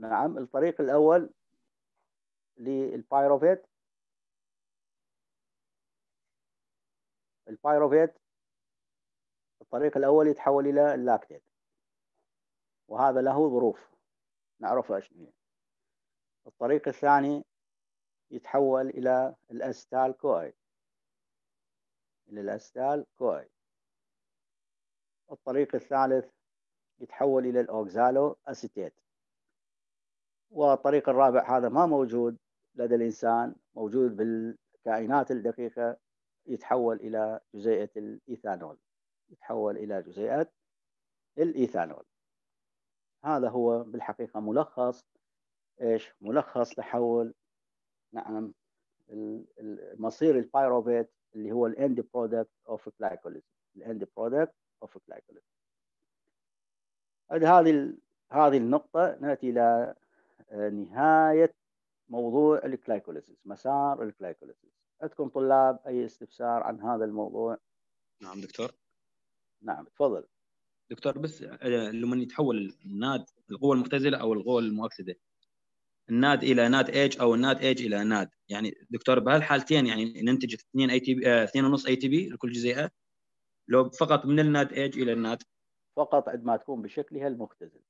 نعم الطريق الأول لل pyruvate. ال pyruvate الطريق الأول يتحول إلى ال lactate. وهذا له ظروف نعرفها إيش هي. الطريق الثاني يتحول إلى ال acetyl-CoA. إلى ال acetyl-CoA. الطريق الثالث يتحول إلى ال oxaloacetate. والطريق الرابع هذا ما موجود لدى الإنسان موجود بالكائنات الدقيقة يتحول إلى جزيئة الإيثانول. يتحول إلى جزيئة الإيثانول. هذا هو بالحقيقة ملخص. إيش؟ ملخص تحول نعم مصير ال pyruvate اللي هو ال end product of glycolysis. ال end product of glycolysis. هذه هذه النقطة نأتي إلى نهاية موضوع ال glycolysis مسار ال glycolysis. عندكم طلاب أي استفسار عن هذا الموضوع؟ نعم دكتور. نعم تفضل. دكتور بس لما يتحول ال NAD القوة المختزلة أو القوة المؤكسدة ال NAD إلى NADH أو ال NADH إلى NAD يعني دكتور بهالحالتين يعني ننتج 2 اي تي بي 2.5 اي تي بي لكل جزيئه لو فقط من ال NADH إلى ال NAD؟ فقط عندما تكون بشكلها المختزل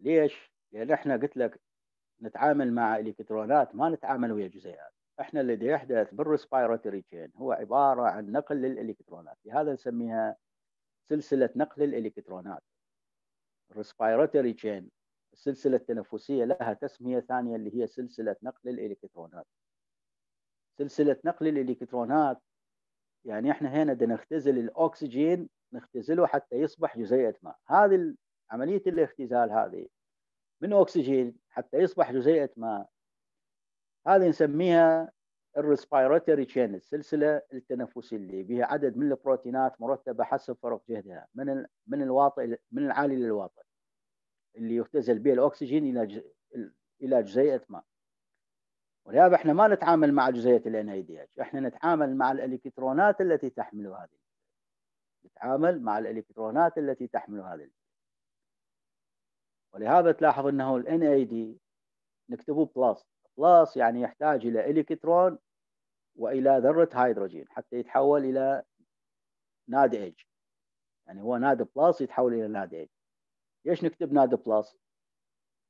ليش؟ لأن إحنا قلت لك نتعامل مع الكترونات ما نتعامل ويا جزيئات. إحنا الذي يحدث بال respiratory chain هو عبارة عن نقل للإلكترونات. لهذا نسميها سلسلة نقل الإلكترونات. ال respiratory chain السلسلة التنفسية لها تسمية ثانية اللي هي سلسلة نقل الإلكترونات. سلسلة نقل الإلكترونات يعني إحنا هنا بدنا نختزل الأكسجين نختزله حتى يصبح جزيئة ماء. هذه عملية الاختزال هذه من أكسجين حتى يصبح جزيئة ماء. هذه نسميها الريسبيراتوري تشين السلسله التنفسيه اللي بها عدد من البروتينات مرتبة حسب فرق جهدها من من الواطئ من العالي للواطئ اللي يختزل به الأكسجين إلى ج- إلى جزيئة ماء. ولهذا إحنا ما نتعامل مع جزيئة ال NADH إحنا نتعامل مع الإلكترونات التي تحمل هذه. نتعامل مع الإلكترونات التي تحمل هذه. ولهذا تلاحظ إنه ال NAD نكتبه plus plus يعني يحتاج إلى إلكترون وإلى ذرة هيدروجين حتى يتحول إلى NADH يعني هو NAD plus يتحول إلى NADH ليش نكتب NAD plus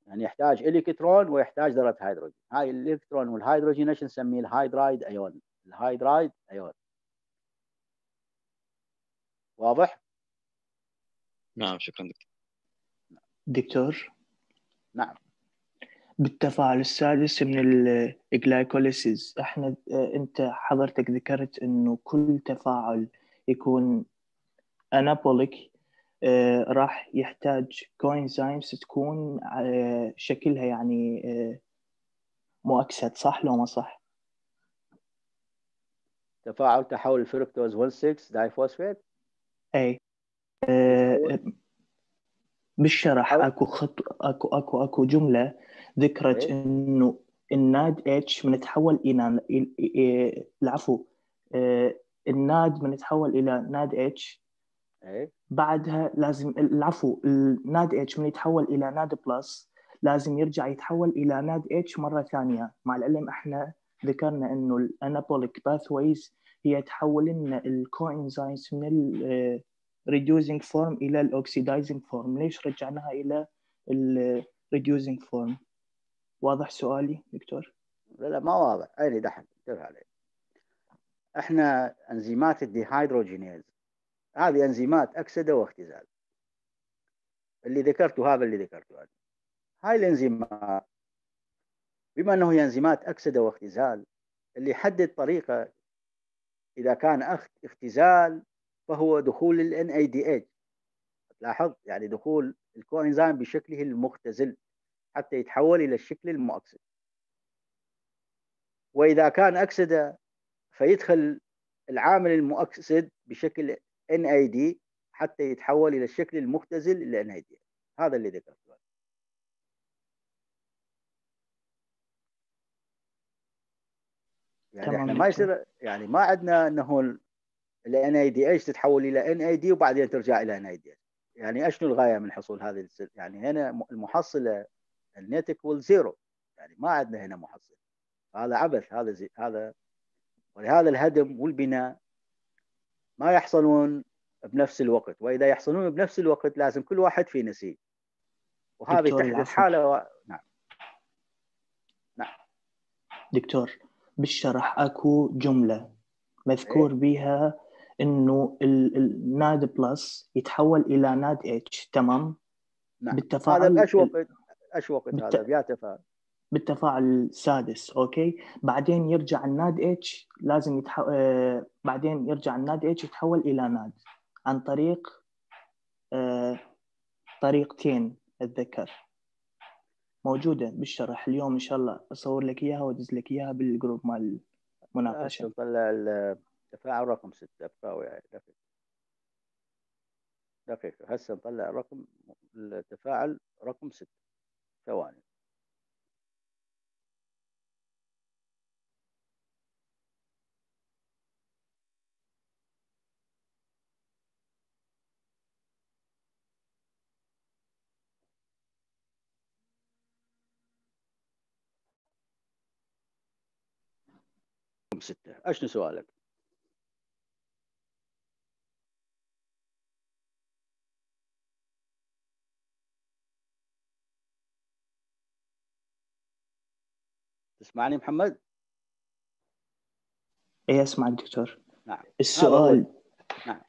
يعني يحتاج إلكترون ويحتاج ذرة هيدروجين. هاي الإلكترون والهيدروجين إيش نسميه؟ ال hydride ion. ال hydride ion. واضح؟ نعم شكرا دكتور. دكتور؟ نعم. بالتفاعل السادس من ال glycolysis إحنا آه، أنت حضرتك ذكرت إنه كل تفاعل يكون anabolic آه، راح يحتاج coenzymes تكون آه، شكلها يعني مؤكسد صح لو ما صح؟ تفاعل تحول الفركتوز 1 6 diphosphate اي بالشرح أكو خط أكو أكو أكو جملة ذكرت إيه. إنه ال NADH من تحول إلى إيه، العفو. آه، ال NAD من تحول إلى NADH بعدها لازم العفو ال NADH من يتحول إلى NAD plus لازم يرجع يتحول إلى NADH مرة ثانية. مع العلم إحنا ذكرنا إنه ال anabolic pathways هي تحول لنا ال coenzymes من ال reducing form إلى ال oxidizing form ليش رجعناها إلى ال reducing form واضح سؤالي دكتور؟ لا لا ما واضح. عيني دحين انتبه علي. إحنا أنزيمات الديهيدروجينيز هذه أنزيمات أكسدة واختزال. اللي ذكرته هذا اللي ذكرته أنا. هاي الأنزيمات بما أنه هي أنزيمات أكسدة واختزال اللي يحدد طريقة إذا كان اختزال فهو دخول ال NADH لاحظ؟ يعني دخول الكوانزيم بشكله المختزل حتى يتحول إلى الشكل المؤكسد. وإذا كان اكسده فيدخل العامل المؤكسد بشكل NAD حتى يتحول إلى الشكل المختزل إلى NAD هذا اللي ذكرته. يعني تمام إحنا ما. يصير يعني ما عندنا إنه ال NADH تتحول إلى NAD وبعدين ترجع إلى NADH يعني أشنو الغاية من حصول هذه السل... يعني هنا المحصلة ال net equal zero يعني ما عندنا هنا محصله هذا عبث هذا زي... هذا ولهذا الهدم والبناء ما يحصلون بنفس الوقت. وإذا يحصلون بنفس الوقت لازم كل واحد في نسيج وهذه تحدث. حالة و... نعم. دكتور بالشرح أكو جملة مذكور بها إنه ال- ال NAD plus يتحول إلى NADH تمام؟ نعم. بالتفاعل هذا باش وقت إيش وقت بالت- هذا بيا تفاعل. بالتفاعل السادس. okay؟ بعدين يرجع ال NADH لازم يتحول آه بعدين يرجع ال NADH يتحول إلى NAD عن طريق آه طريقتين أتذكر. موجودة بالشرح. اليوم إن شاء الله أصور لك إياها وأدز لك إياها بال group مال المناقشة. التفاعل رقم ستة ابقى وياي دقيقة دقيقة هسه نطلع رقم التفاعل رقم ستة ثواني. ستة أشنو سؤالك؟ تسمعني محمد؟ اي اسمع دكتور. نعم. هذا السؤال. نعم.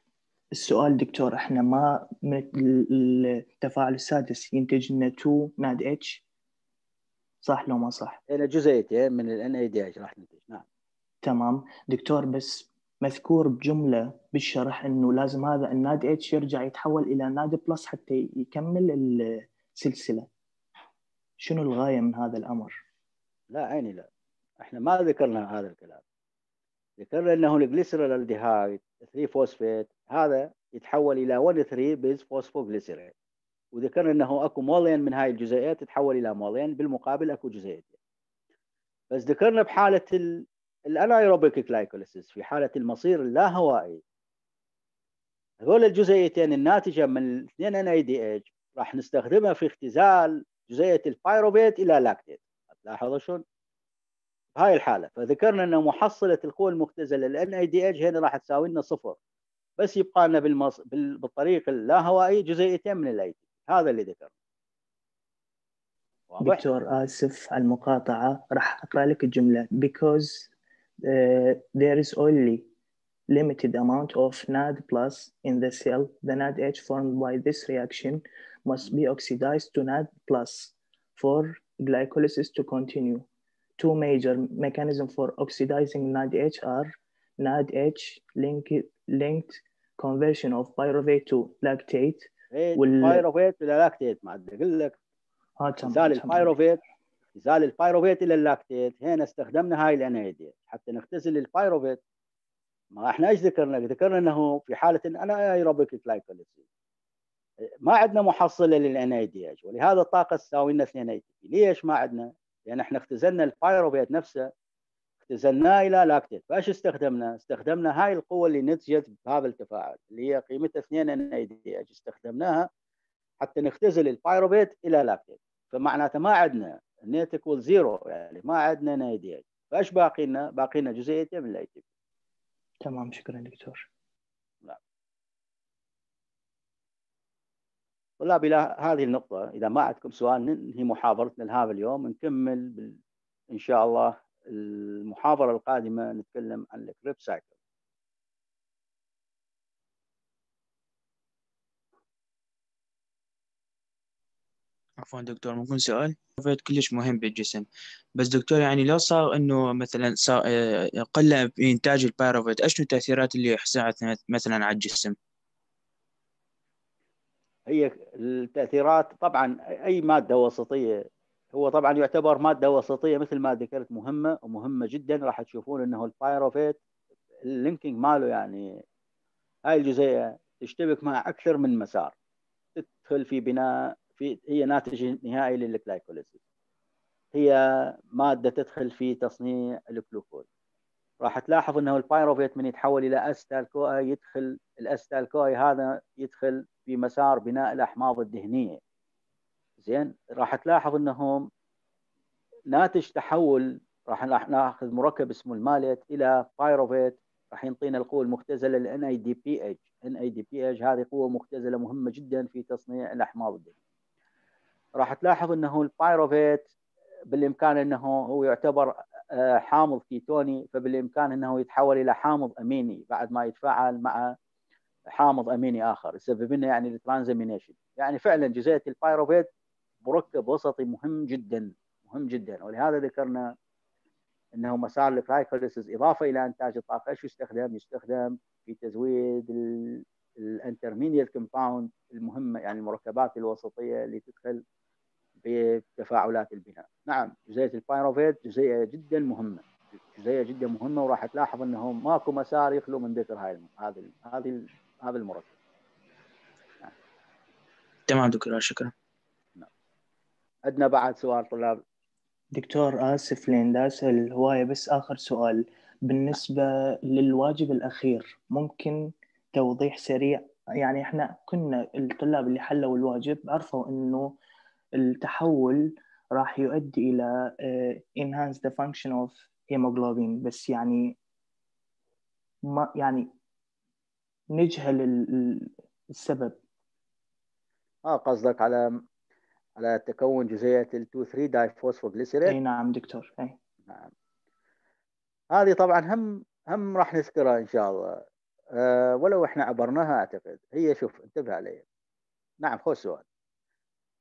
السؤال دكتور إحنا ما من ال- التفاعل السادس ينتج لنا 2 ناد إتش؟ صح لو ما صح؟ هنا جزئيتين من ال NADH راح ننتج. نعم. تمام. دكتور بس مذكور بجملة بالشرح إنه لازم هذا ال NADH يرجع يتحول إلى NAD plus حتى يكمل السلسلة. شنو الغاية من هذا الأمر؟ لا عيني لا. إحنا ما ذكرنا هذا الكلام. ذكرنا إنه ال glyceraldehyde 3 فوسفيت هذا يتحول إلى 1 3 bisphosphoglycerate وذكرنا إنه أكو مولين من هاي الجزيئات تتحول إلى مولين بالمقابل أكو جزيئتين. بس ذكرنا بحالة ال... ال anaerobic glycolysis في حالة المصير اللاهوائي. هذول الجزيئتين الناتجة من الاثنين NADH راح نستخدمها في اختزال جزيئة ال pyruvate إلى lactate. لاحظوا شلون؟ بهاي الحالة فذكرنا ان محصلة القوة المختزلة ل NAD هنا راح تساوي لنا صفر. بس يبقى لنا بالمص... بال... بالطريق اللاهوائي جزيئتين من الاي هذا اللي واضح؟ دكتور آسف على المقاطعة راح أقرأ لك الجملة. Because uh, there is only limited amount of NAD plus in the cell. The NAD H formed by this reaction must be oxidized to NAD plus for glycolysis to continue. Two major mechanisms for oxidizing NADH are NADH linked, linked conversion of pyruvate to lactate وال... البايروفيت إلى لاكتيت ما عاد أقول لك. ازال البايروفيت ازال البايروفيت إلى اللاكتيت هنا استخدمنا هاي الانايديا حتى نختزل البايروفيت ما إحنا إيش ذكرنا؟ ذكرنا إنه في حالة أنا ايروبيك جلايكوليسيس ما عندنا محصلة للانايدياج ولهذا الطاقة تساوي لنا 2 أي ليش ما عندنا؟ لأن إحنا اختزلنا ال pyruvate نفسه اختزلناه إلى lactate. فإيش استخدمنا؟ استخدمنا هاي القوة اللي نتجت بهذا التفاعل اللي هي قيمتها 2 NADH استخدمناها حتى نختزل ال pyruvate إلى lactate. فمعناته ما عندنا net equal zero يعني ما عندنا NADH فإيش باقي لنا؟ باقي لنا جزئيتين من ال ATP تمام شكرا دكتور لا. طلاب إلى هذه النقطة إذا ما عندكم سؤال ننهي محاضرتنا لهذا اليوم نكمل بال... إن شاء الله المحاضرة القادمة نتكلم عن ال Krebs cycle عفوا دكتور ممكن سؤال كلش مهم بالجسم. بس دكتور يعني لو صار إنه مثلا صار قلة بإنتاج ال pyruvate اشنو التأثيرات اللي يحصلها مثلا على الجسم؟ هي التأثيرات طبعا أي مادة وسطية هو طبعا يعتبر مادة وسطية مثل ما ذكرت مهمة ومهمة جدا راح تشوفون إنه ال pyruvate ال linking ماله يعني هاي الجزيئه تشتبك مع أكثر من مسار. تدخل في بناء في هي ناتج نهائي لل glycolysis هي مادة تدخل في تصنيع الجلوكوز. راح تلاحظ إنه ال pyruvate من يتحول إلى acetyl CoA يدخل ال acetyl CoA هذا يدخل في مسار بناء الأحماض الدهنيه زين؟ راح تلاحظ انه ناتج تحول راح ناخذ مركب اسمه ال malate إلى pyruvate راح ينطينا القوة المختزلة لأن اي دي بي اتش ان اي دي بي اتش هذه قوة مختزلة مهمة جدا في تصنيع الأحماض الدهنيه راح تلاحظ إنه ال pyruvate بالإمكان إنه هو يعتبر حامض كيتوني فبالإمكان إنه يتحول إلى حامض أميني بعد ما يتفاعل مع حامض أميني آخر يسبب لنا يعني ال transamination يعني فعلا جزيئه ال pyruvate مركب وسطي مهم جدا مهم جدا. ولهذا ذكرنا إنه مسار ال glycolysis إضافة إلى إنتاج الطاقة. إيش يستخدم؟ يستخدم في تزويد ال intermediate compound المهمة يعني المركبات الوسطية اللي تدخل بتفاعلات البناء. نعم جزيئة البايروفيت جزيئة جدا مهمة. جزيئة جدا مهمة وراح تلاحظ إنه ماكو مسار يخلو من ذكر هاي هذا هذه هذا المركب نعم. تمام دكتور شكرا نعم. عندنا بعد سؤال طلاب دكتور آسف لين أسأل الهواية بس آخر سؤال بالنسبة للواجب الأخير ممكن توضيح سريع يعني إحنا كنا الطلاب اللي حلوا الواجب عرفوا إنه التحول راح يؤدي إلى uh, enhance the function of hemoglobin بس يعني ما يعني نجهل السبب آه قصدك على على تكون جزيئة ال 2 3 دايفوسفوغليسيريد أي نعم دكتور. أي. نعم. هذه طبعا هم هم راح نذكرها إن شاء الله. أه ولو إحنا عبرناها أعتقد. هي شوف انتبه علي. نعم خذ سؤال.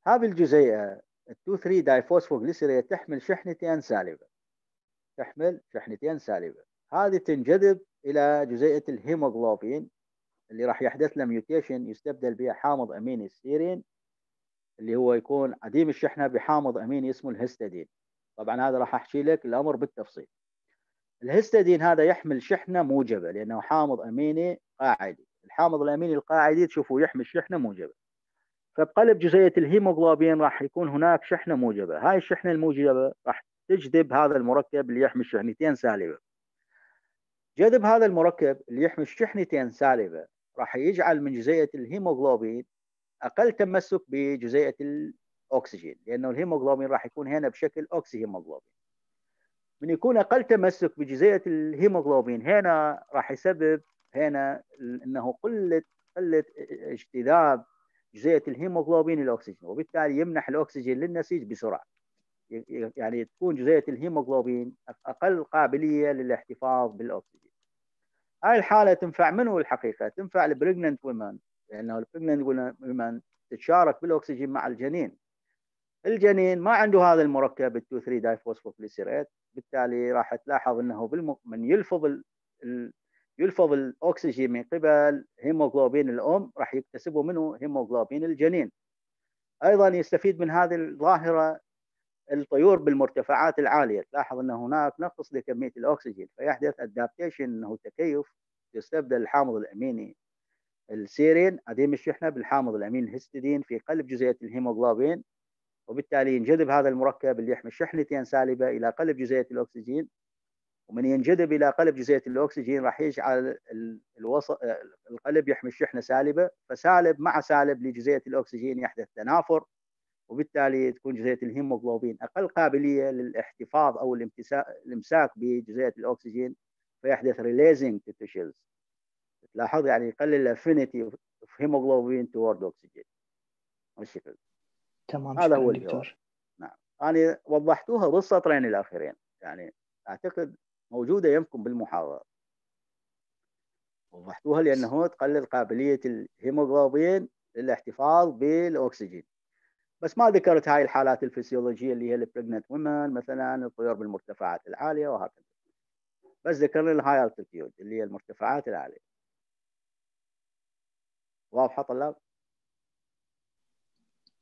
هذه الجزيئة ال 2 3 diphosphoglycerate تحمل شحنتين سالبة. تحمل شحنتين سالبة. هذه تنجذب إلى جزيئة الهيموغلوبين. اللي راح يحدث له mutation يستبدل بها حامض اميني السيرين اللي هو يكون عديم الشحنة بحامض اميني اسمه ال histidine طبعا هذا راح أحكي لك الأمر بالتفصيل. ال histidine هذا يحمل شحنة موجبة لأنه حامض أميني قاعدي. الحامض الأميني القاعدي تشوفوا يحمل شحنة موجبة. فبقلب جزيئة الهيموغلوبين راح يكون هناك شحنة موجبة. هاي الشحنة الموجبة راح تجذب هذا المركب اللي يحمل شحنتين سالبة. جذب هذا المركب اللي يحمل شحنتين سالبة راح يجعل من جزيئة الهيموغلوبين أقل تمسك بجزيئة الأكسجين لأنه الهيموغلوبين راح يكون هنا بشكل oxyhemoglobin من يكون أقل تمسك بجزيئة الهيموغلوبين هنا راح يسبب هنا إنه قله قلة اجتذاب جزيئة الهيموغلوبين الاكسجين وبالتالي يمنح الأكسجين للنسيج بسرعة. يعني تكون جزيئة الهيموغلوبين أقل قابلية للاحتفاظ بالأكسجين. هاي الحالة تنفع منو الحقيقة تنفع ال pregnant women لأنه ال pregnant women تتشارك بالأكسجين مع الجنين الجنين ما عنده هذا المركب ال 2 3 diphosphoglycerate بالتالي راح تلاحظ إنه. من يلفظ ال... يلفظ الأكسجين من قبل هيموغلوبين الأم راح يكتسبه منه هيموغلوبين الجنين أيضا يستفيد من هذه الظاهرة الطيور بالمرتفعات العالية. تلاحظ أن هناك نقص لكمية الأكسجين فيحدث adaptation إنه تكيف يستبدل الحامض الأميني السيرين. عديم الشحنه بالحامض الأمين الهستidine في قلب جزيئة الهيموغلوبين وبالتالي ينجذب هذا المركب اللي يحمل شحنتين سالبة إلى قلب جزيئة الأكسجين ومن ينجذب إلى قلب جزيئة الأكسجين راح يجعل الوسط القلب يحمل شحنه سالبة فسالب مع سالب لجزيئة الأكسجين يحدث تنافر. وبالتالي تكون جزيئه الهيموغلوبين أقل قابلية للاحتفاظ أو الامساك بجزيئه الأكسجين فيحدث releasing to tissues تلاحظ يعني يقلل ال affinity of هيموغلوبين تورد اوكسجين بالشكل تمام هذا هو دكتور. الجواب. نعم. أنا وضحتوها بالسطرين الاخيرين يعني أعتقد موجودة يمكن بالمحاضرة. وضحتوها لأنه تقلل قابلية الهيموغلوبين للاحتفاظ بالأكسجين. بس ما ذكرت هاي الحالات الفسيولوجية اللي هي البريجننت ومن مثلا الطيور بالمرتفعات العالية وهكذا. بس ذكرنا الهاي التيتيود اللي هي المرتفعات العالية. واضحة طلاب؟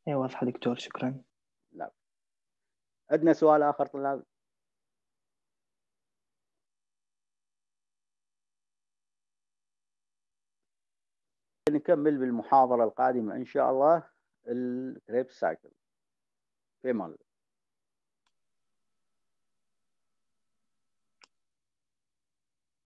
اي واضحة دكتور شكرا. لا. عندنا سؤال آخر طلاب؟ نكمل بالمحاضرة القادمة إن شاء الله. التريب سايكل. في مال